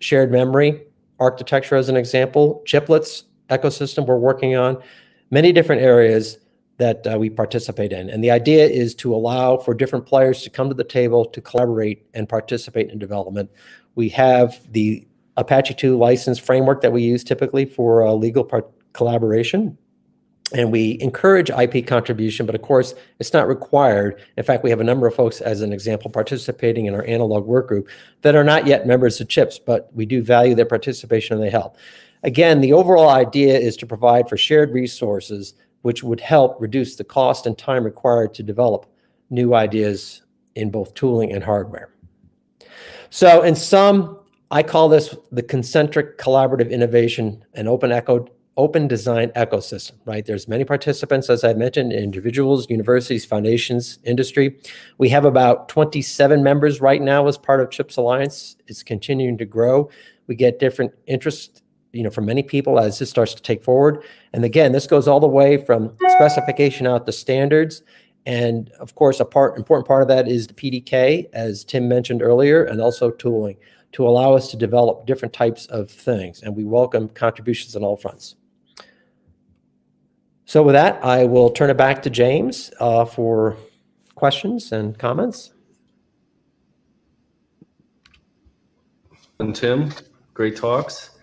shared memory architecture as an example, chiplets ecosystem we're working on, many different areas that uh, we participate in. And the idea is to allow for different players to come to the table to collaborate and participate in development. We have the Apache 2 license framework that we use typically for uh, legal part collaboration. And we encourage IP contribution, but of course, it's not required. In fact, we have a number of folks, as an example, participating in our analog work group that are not yet members of CHIPS, but we do value their participation and they help. Again, the overall idea is to provide for shared resources, which would help reduce the cost and time required to develop new ideas in both tooling and hardware. So, in sum, I call this the concentric collaborative innovation and open echo open design ecosystem, right? There's many participants, as I mentioned, individuals, universities, foundations, industry. We have about 27 members right now as part of CHIPS Alliance. It's continuing to grow. We get different interests you know, from many people as this starts to take forward. And again, this goes all the way from specification out to standards. And of course, a part important part of that is the PDK, as Tim mentioned earlier, and also tooling to allow us to develop different types of things. And we welcome contributions on all fronts. So with that, I will turn it back to James uh, for questions and comments. And Tim, great talks.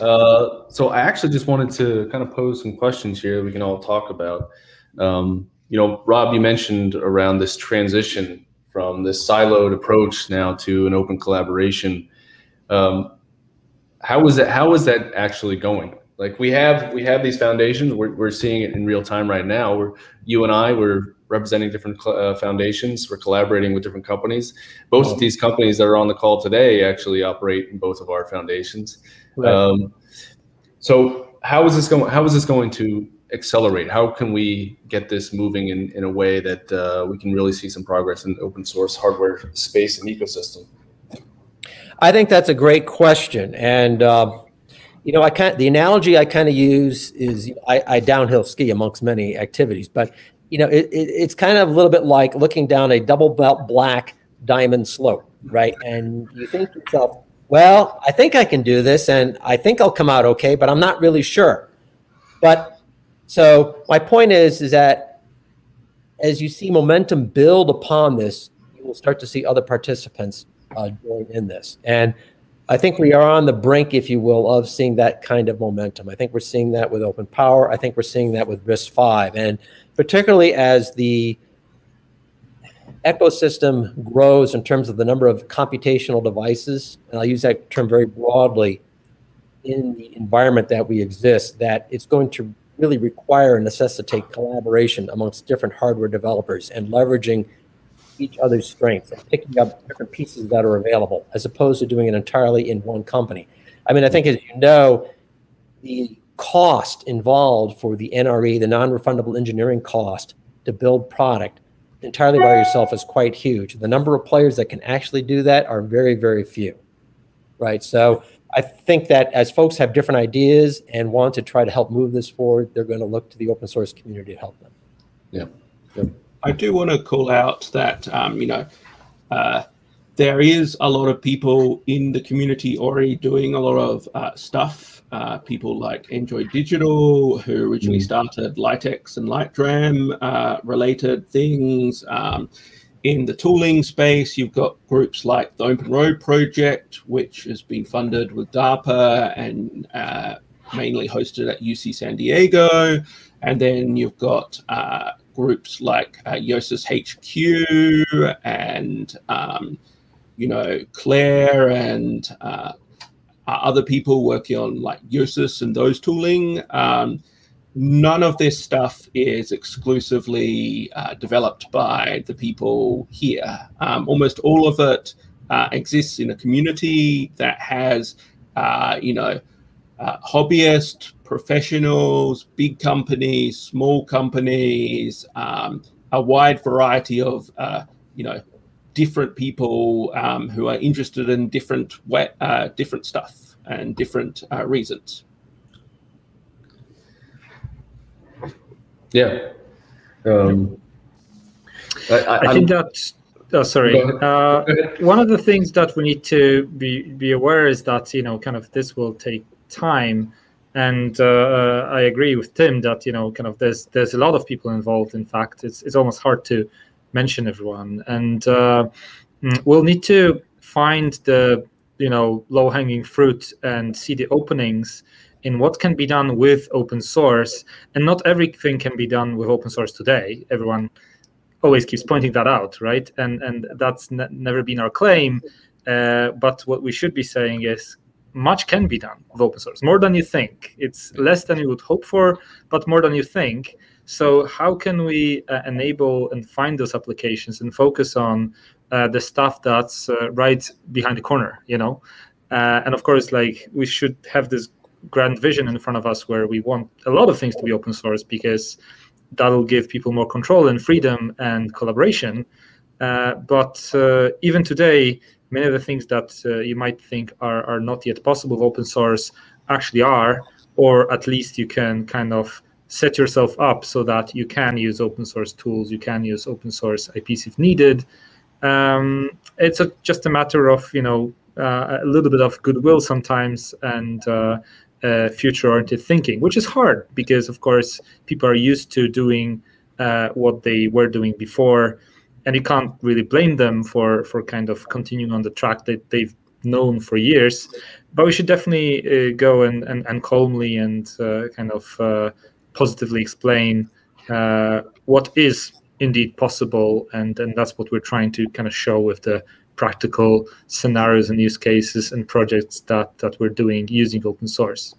Uh, so I actually just wanted to kind of pose some questions here we can all talk about. Um, you know, Rob, you mentioned around this transition from this siloed approach now to an open collaboration. Um, how is that? How is that actually going? Like we have we have these foundations. We're, we're seeing it in real time right now. We're you and I we're representing different uh, foundations. We're collaborating with different companies. Both of these companies that are on the call today actually operate in both of our foundations. Right. Um, so how is this going? How is this going to accelerate? How can we get this moving in, in a way that uh, we can really see some progress in open source hardware space and ecosystem? I think that's a great question, and uh, you know, I kind the analogy I kind of use is I, I, downhill ski amongst many activities, but you know, it, it, it's kind of a little bit like looking down a double belt black diamond slope, right? And you think to yourself, well, I think I can do this and I think I'll come out okay, but I'm not really sure. But so my point is, is that as you see momentum build upon this, you will start to see other participants uh, join in this. And I think we are on the brink, if you will, of seeing that kind of momentum. I think we're seeing that with Open Power. I think we're seeing that with RISC-V. And particularly as the ecosystem grows in terms of the number of computational devices, and I'll use that term very broadly, in the environment that we exist, that it's going to really require and necessitate collaboration amongst different hardware developers and leveraging each other's strengths and picking up different pieces that are available as opposed to doing it entirely in one company. I mean, I think as you know, the cost involved for the NRE, the non-refundable engineering cost to build product entirely by yourself is quite huge. The number of players that can actually do that are very, very few, right? So I think that as folks have different ideas and want to try to help move this forward, they're going to look to the open source community to help them. Yeah. yeah. I do want to call out that, um, you know, uh, there is a lot of people in the community already doing a lot of uh, stuff. Uh, people like Enjoy Digital, who originally mm. started LiteX and LiteDRAM uh, related things. Um, in the tooling space, you've got groups like the Open Road Project, which has been funded with DARPA and uh, mainly hosted at UC San Diego. And then you've got uh, groups like uh, YosysHQ and um, you know, Claire and uh, other people working on like Yosys and those tooling. Um, none of this stuff is exclusively uh, developed by the people here. Um, almost all of it uh, exists in a community that has, uh, you know, uh, hobbyists, professionals, big companies, small companies, um, a wide variety of, uh, you know, different people um, who are interested in different uh, different stuff and different uh, reasons. Yeah. Um, I, I, I, think that. Oh, sorry. Uh, one of the things that we need to be be aware is that you know, kind of this will take time And uh, I agree with Tim that you know, kind of, there's there's a lot of people involved. In fact, it's it's almost hard to mention everyone, and uh, mm, we'll need to find the you know low hanging fruit and see the openings in what can be done with open source. And not everything can be done with open source today. Everyone always keeps pointing that out, right? And and that's ne- never been our claim. Uh, but what we should be saying is much can be done with open source, more than you think. It's less than you would hope for, but more than you think. So how can we uh, enable and find those applications and focus on uh, the stuff that's uh, right behind the corner, you know? Uh, and of course, like we should have this grand vision in front of us where we want a lot of things to be open source because that'll give people more control and freedom and collaboration. Uh, but uh, even today, many of the things that you might think are, are not yet possible open source actually are, or at least you can kind of set yourself up so that you can use open source tools, you can use open source IPs if needed. Um, it's a, just a matter of you know uh, a little bit of goodwill sometimes and uh, uh, future-oriented thinking, which is hard because of course people are used to doing uh, what they were doing before and you can't really blame them for for kind of continuing on the track that they've known for years but we should definitely uh, go and, and, and calmly and uh, kind of positively explain uh, what is indeed possible and and that's what we're trying to kind of show with the practical scenarios and use cases and projects that that we're doing using open source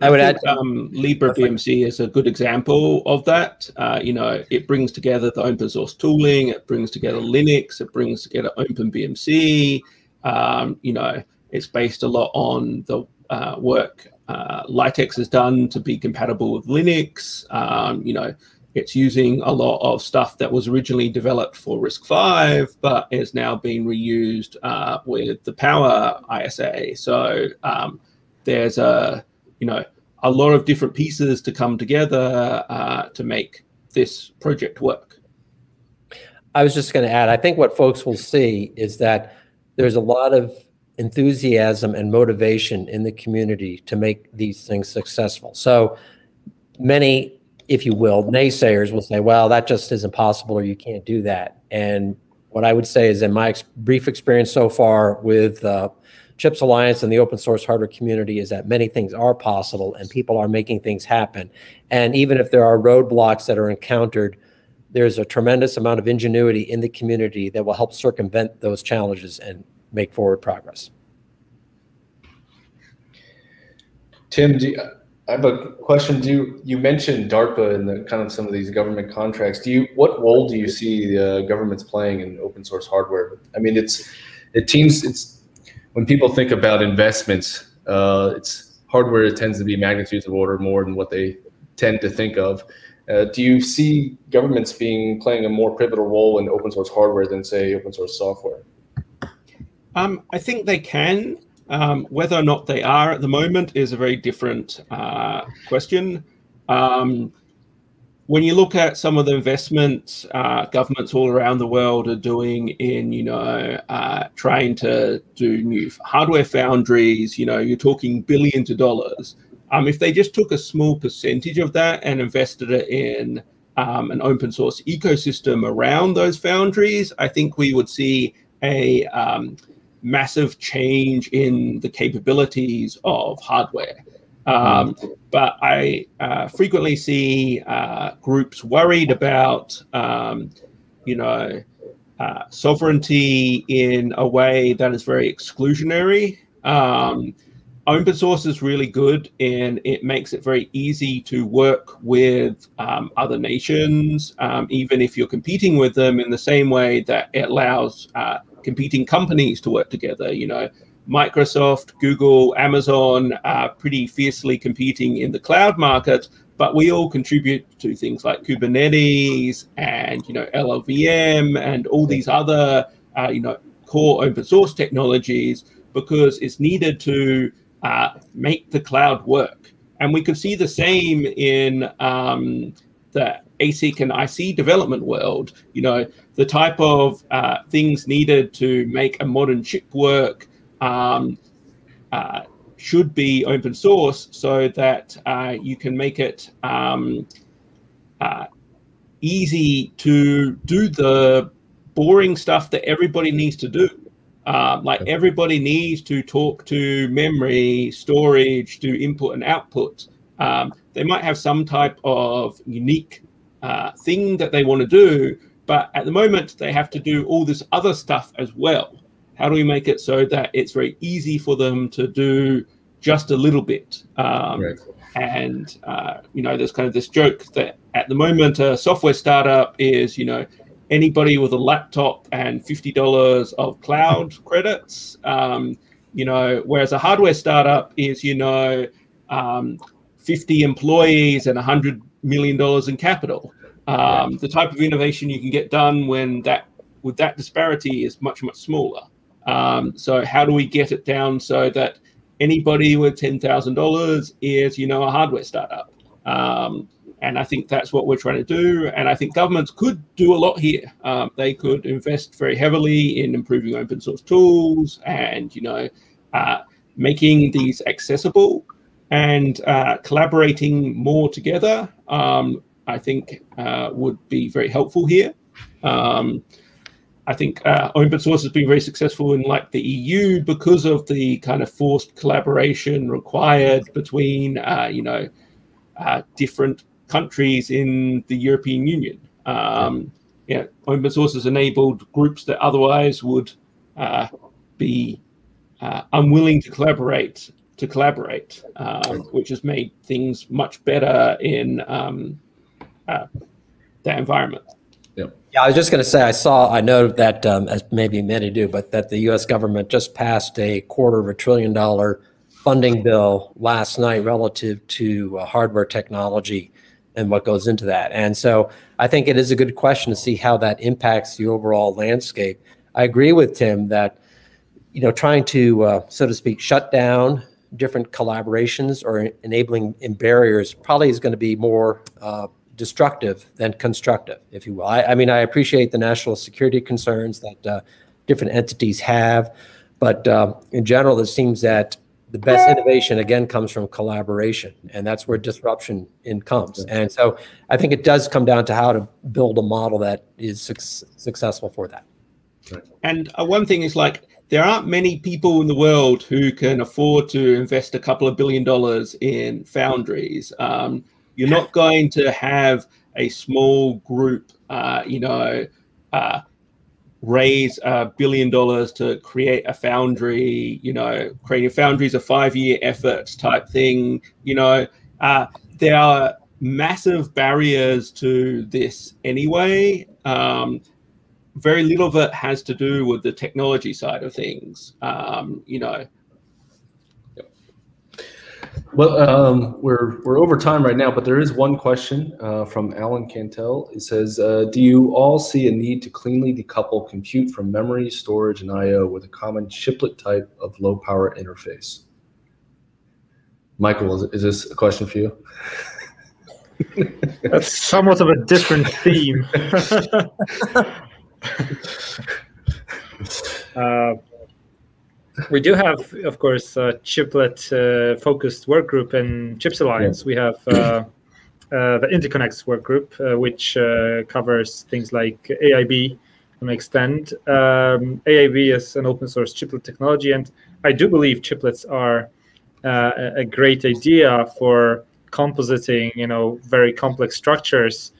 I would add um, Libre BMC is a good example of that. Uh, you know, it brings together the open source tooling, it brings together Linux, it brings together OpenBMC. Um, you know, it's based a lot on the uh, work uh, Litex has done to be compatible with Linux. Um, you know, it's using a lot of stuff that was originally developed for RISC-V, but is now being reused uh, with the Power ISA. So um, there's a you know a lot of different pieces to come together uh, to make this project work. I was just going to add, I think what folks will see is that there's a lot of enthusiasm and motivation in the community to make these things successful. So many, if you will, naysayers will say, well, that just isn't possible or you can't do that. And what I would say is in my ex brief experience so far with uh, Chips Alliance and the open source hardware community is that many things are possible and people are making things happen. And even if there are roadblocks that are encountered, there's a tremendous amount of ingenuity in the community that will help circumvent those challenges and make forward progress. Tim, you, I have a question. Do you, you mentioned DARPA and the kind of some of these government contracts? Do you what role do you see the government's playing in open source hardware? I mean, it's it seems it's when people think about investments, uh, it's hardware tends to be magnitudes of order more than what they tend to think of. Uh, do you see governments being playing a more pivotal role in open source hardware than say open source software? Um, I think they can. Um, whether or not they are at the moment is a very different uh, question. Um, when you look at some of the investments uh, governments all around the world are doing in, you know, uh, trying to do new hardware foundries, you know, you're talking billions of dollars. Um, if they just took a small percentage of that and invested it in um, an open source ecosystem around those foundries, I think we would see a um, massive change in the capabilities of hardware. Um, but I uh, frequently see uh, groups worried about, um, you know, uh, sovereignty in a way that is very exclusionary. Um, open source is really good and it makes it very easy to work with um, other nations, um, even if you're competing with them in the same way that it allows uh, competing companies to work together. You know, Microsoft, Google, Amazon are pretty fiercely competing in the cloud market, but we all contribute to things like Kubernetes and you know LLVM and all these other uh, you know core open source technologies because it's needed to uh, make the cloud work. And we could see the same in um, the ASIC and IC development world. You know, the type of uh, things needed to make a modern chip work um, uh, should be open source so that uh, you can make it um, uh, easy to do the boring stuff that everybody needs to do. Uh, like everybody needs to talk to memory, storage, do input and output. Um, they might have some type of unique uh, thing that they want to do, but at the moment they have to do all this other stuff as well. How do we make it so that it's very easy for them to do just a little bit? Um, right. And uh, you know, there's kind of this joke that at the moment a software startup is, you know, anybody with a laptop and fifty dollars of cloud credits. Um, you know, whereas a hardware startup is, you know, um, fifty employees and a hundred million dollars in capital. Um, the type of innovation you can get done when that with that disparity is much much smaller. Um, so how do we get it down so that anybody with ten thousand dollars is you know a hardware startup? Um, and I think that's what we're trying to do. And I think governments could do a lot here. Um, they could invest very heavily in improving open source tools and, you know, uh, making these accessible and uh, collaborating more together. Um, I think uh, would be very helpful here. Um, I think uh, open source has been very successful in like the EU because of the kind of forced collaboration required between, uh, you know, uh, different countries in the European Union. Um, yeah, open source has enabled groups that otherwise would uh, be unwilling to collaborate to collaborate, um, which has made things much better in um, uh, that environment. Yeah, I was just going to say, I saw, I know that, um, as maybe many do, but that the U.S. government just passed a quarter of a trillion dollar funding bill last night relative to uh, hardware technology and what goes into that. And so I think it is a good question to see how that impacts the overall landscape. I agree with Tim that, you know, trying to, uh, so to speak, shut down different collaborations or enabling in barriers probably is going to be more uh, destructive than constructive, if you will. I, I, mean, I appreciate the national security concerns that uh, different entities have, but uh, in general, it seems that the best innovation again comes from collaboration and that's where disruption in comes. And so i think it does come down to how to build a model that is su successful for that. And uh, one thing is like there aren't many people in the world who can afford to invest a couple of billion dollars in foundries um, you're not going to have a small group uh, you know uh, raise a billion dollars to create a foundry, you know, creating foundries foundry a five year effort type thing, you know, uh, there are massive barriers to this anyway. Um, very little of it has to do with the technology side of things. Um, you know, well, um, we're we're over time right now, but there is one question uh, from Alan Cantel. It says, uh, "Do you all see a need to cleanly decouple compute from memory, storage, and I/O with a common chiplet type of low power interface?" Michael, is, is this a question for you? That's somewhat of a different theme. uh, we do have, of course, a chiplet uh, focused work group in Chips Alliance. Yeah. We have uh, uh, the interconnects work group, uh, which uh, covers things like AIB and extend. Um, AIB is an open source chiplet technology, and I do believe chiplets are uh, a great idea for compositing, you know, very complex structures.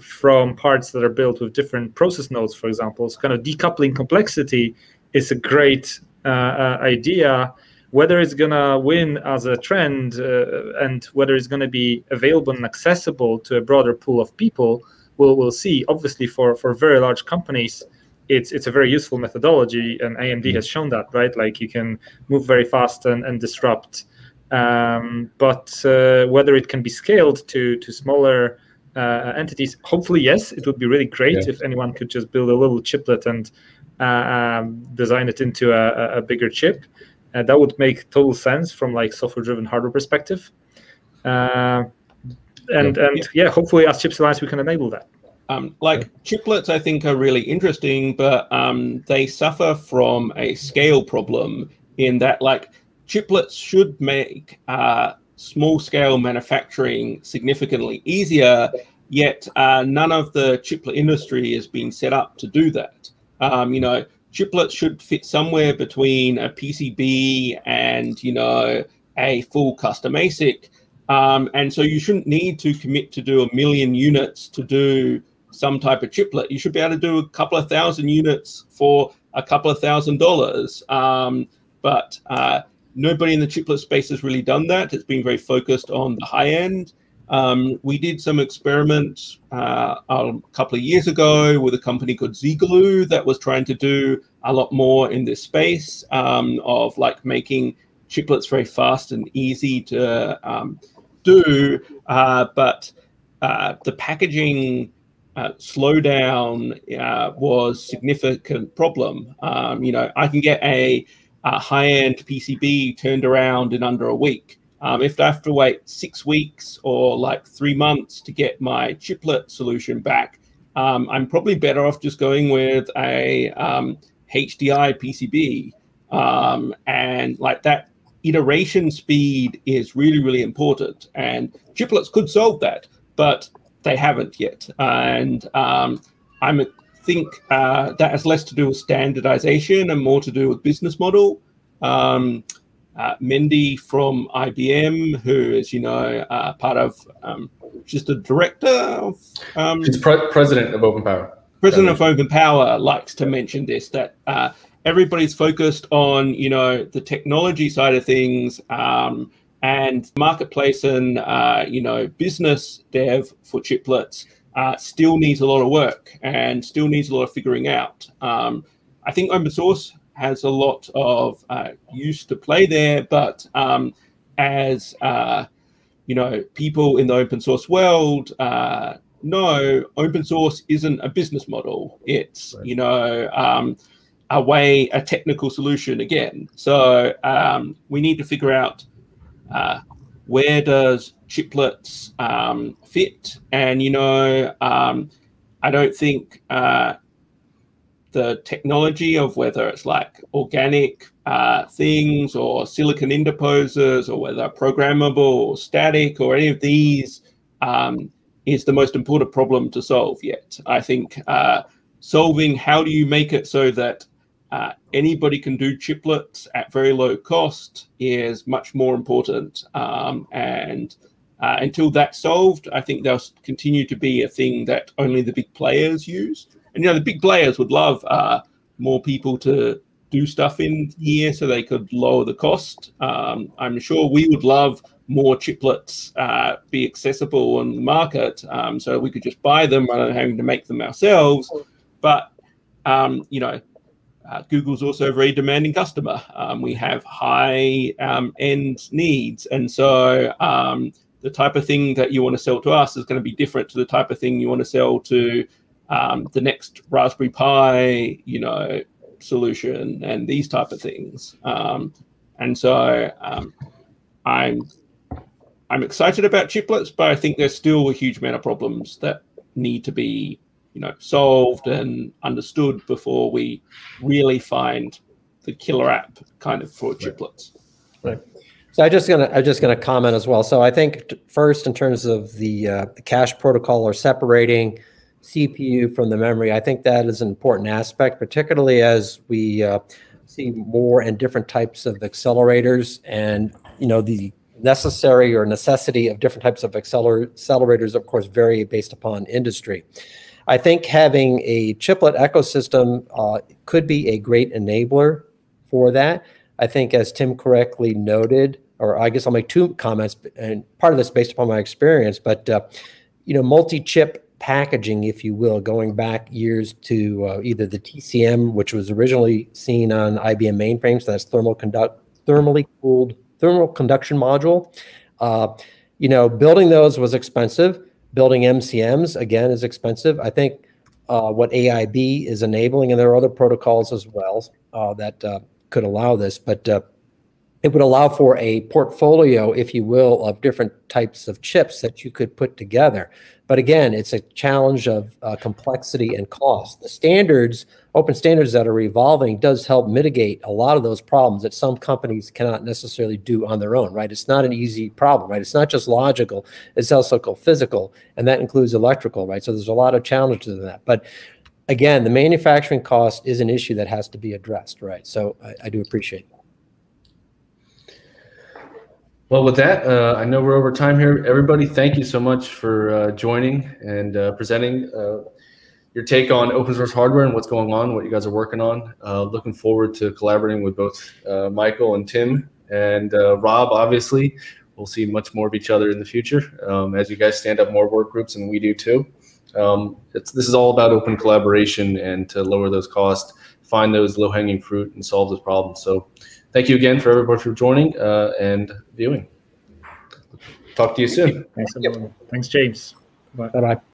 From parts that are built with different process nodes, for example, so kind of decoupling complexity is a great uh, uh, idea. Whether it's gonna win as a trend uh, and whether it's gonna be available and accessible to a broader pool of people, we'll we'll see. Obviously, for for very large companies, it's it's a very useful methodology, and AMD mm-hmm. has shown that, right? Like you can move very fast and, and disrupt. Um, but uh, whether it can be scaled to to smaller uh, entities, hopefully yes, it would be really great yeah. if anyone could just build a little chiplet and uh, um, design it into a, a bigger chip. Uh, that would make total sense from like software-driven hardware perspective. Uh, and yeah. and yeah, hopefully as Chips Alliance we can enable that. Um, like chiplets, I think are really interesting, but um, they suffer from a scale problem in that like chiplets should make uh, small scale manufacturing significantly easier, yet uh, none of the chiplet industry has been set up to do that. Um, you know, chiplets should fit somewhere between a PCB and, you know, a full custom ASIC. Um, and so you shouldn't need to commit to do a million units to do some type of chiplet. You should be able to do a couple of thousand units for a couple of thousand dollars. Um, but uh, nobody in the chiplet space has really done that. It's been very focused on the high end. Um, we did some experiments uh, a couple of years ago with a company called ZGlue that was trying to do a lot more in this space um, of like making chiplets very fast and easy to um, do. Uh, but uh, the packaging uh, slowdown uh, was significant problem. Um, you know, I can get a, a high-end PCB turned around in under a week. Um, if I have to wait six weeks or like three months to get my chiplet solution back, um, I'm probably better off just going with a HDI um, PCB. Um, and like that iteration speed is really, really important. And chiplets could solve that, but they haven't yet. And um, I think uh, that has less to do with standardization and more to do with business model. Um, uh, Mendy from IBM, who is, you know, uh, part of, um, just a director of. Um, She's pre president of OpenPOWER. President of OpenPOWER likes to mention this that uh, everybody's focused on, you know, the technology side of things um, and marketplace and, uh, you know, business dev for chiplets uh, still needs a lot of work and still needs a lot of figuring out. Um, I think open source has a lot of uh, use to play there, but um, as uh, you know, people in the open source world uh, know, open source isn't a business model. It's right. you know um, a way, a technical solution again. So um, we need to figure out uh, where does chiplets um, fit, and you know, um, I don't think uh, the technology of whether it's like organic uh, things or silicon interposers or whether programmable or static or any of these um, is the most important problem to solve yet. I think uh, solving how do you make it so that uh, anybody can do chiplets at very low cost is much more important. Um, and uh, until that's solved, I think there'll continue to be a thing that only the big players use. And you know, the big players would love uh, more people to do stuff in here so they could lower the cost. Um, I'm sure we would love more chiplets uh, be accessible on the market, um, so we could just buy them rather than having to make them ourselves. But um, you know, uh, Google's also a very demanding customer. Um, we have high um, end needs, and so um, the type of thing that you want to sell to us is going to be different to the type of thing you want to sell to um, the next Raspberry Pi, you know, solution and these type of things. Um, and so um, I'm I'm excited about chiplets, but I think there's still a huge amount of problems that need to be you know solved and understood before we really find the killer app kind of for chiplets. Right. So I just gonna I'm just gonna comment as well. So I think first in terms of the uh, the cache protocol or separating CPU from the memory. I think that is an important aspect, particularly as we uh, see more and different types of accelerators and, you know, the necessary or necessity of different types of acceler accelerators, of course, vary based upon industry. I think having a chiplet ecosystem uh, could be a great enabler for that. I think, as Tim correctly noted, or I guess I'll make two comments, and part of this based upon my experience, but uh, you know, multi-chip packaging, if you will, going back years to uh, either the TCM, which was originally seen on IBM mainframes, so that's thermal conduct, thermally cooled thermal conduction module. Uh, you know, building those was expensive. Building MCMs again is expensive. I think uh, what AIB is enabling, and there are other protocols as well uh, that uh, could allow this, but it would allow for a portfolio, if you will, of different types of chips that you could put together. But again, it's a challenge of uh, complexity and cost. The standards open standards that are evolving does help mitigate a lot of those problems that some companies cannot necessarily do on their own, right? It's not an easy problem, right? It's not just logical, it's also physical, and that includes electrical, right? So there's a lot of challenges in that. But again, the manufacturing cost is an issue that has to be addressed, right? So I, I do appreciate that. Well, with that, uh, I know we're over time here. Everybody, thank you so much for uh, joining and uh, presenting uh, your take on open source hardware and what's going on, what you guys are working on. Uh, looking forward to collaborating with both uh, Michael and Tim and Rob, obviously. We'll see much more of each other in the future um, as you guys stand up more work groups, and we do too. Um, this is all about open collaboration and to lower those costs, find those low hanging fruit, and solve those problems. So, thank you again for everybody for joining uh, and viewing. Talk to you soon. Thanks, Thanks James. Bye bye.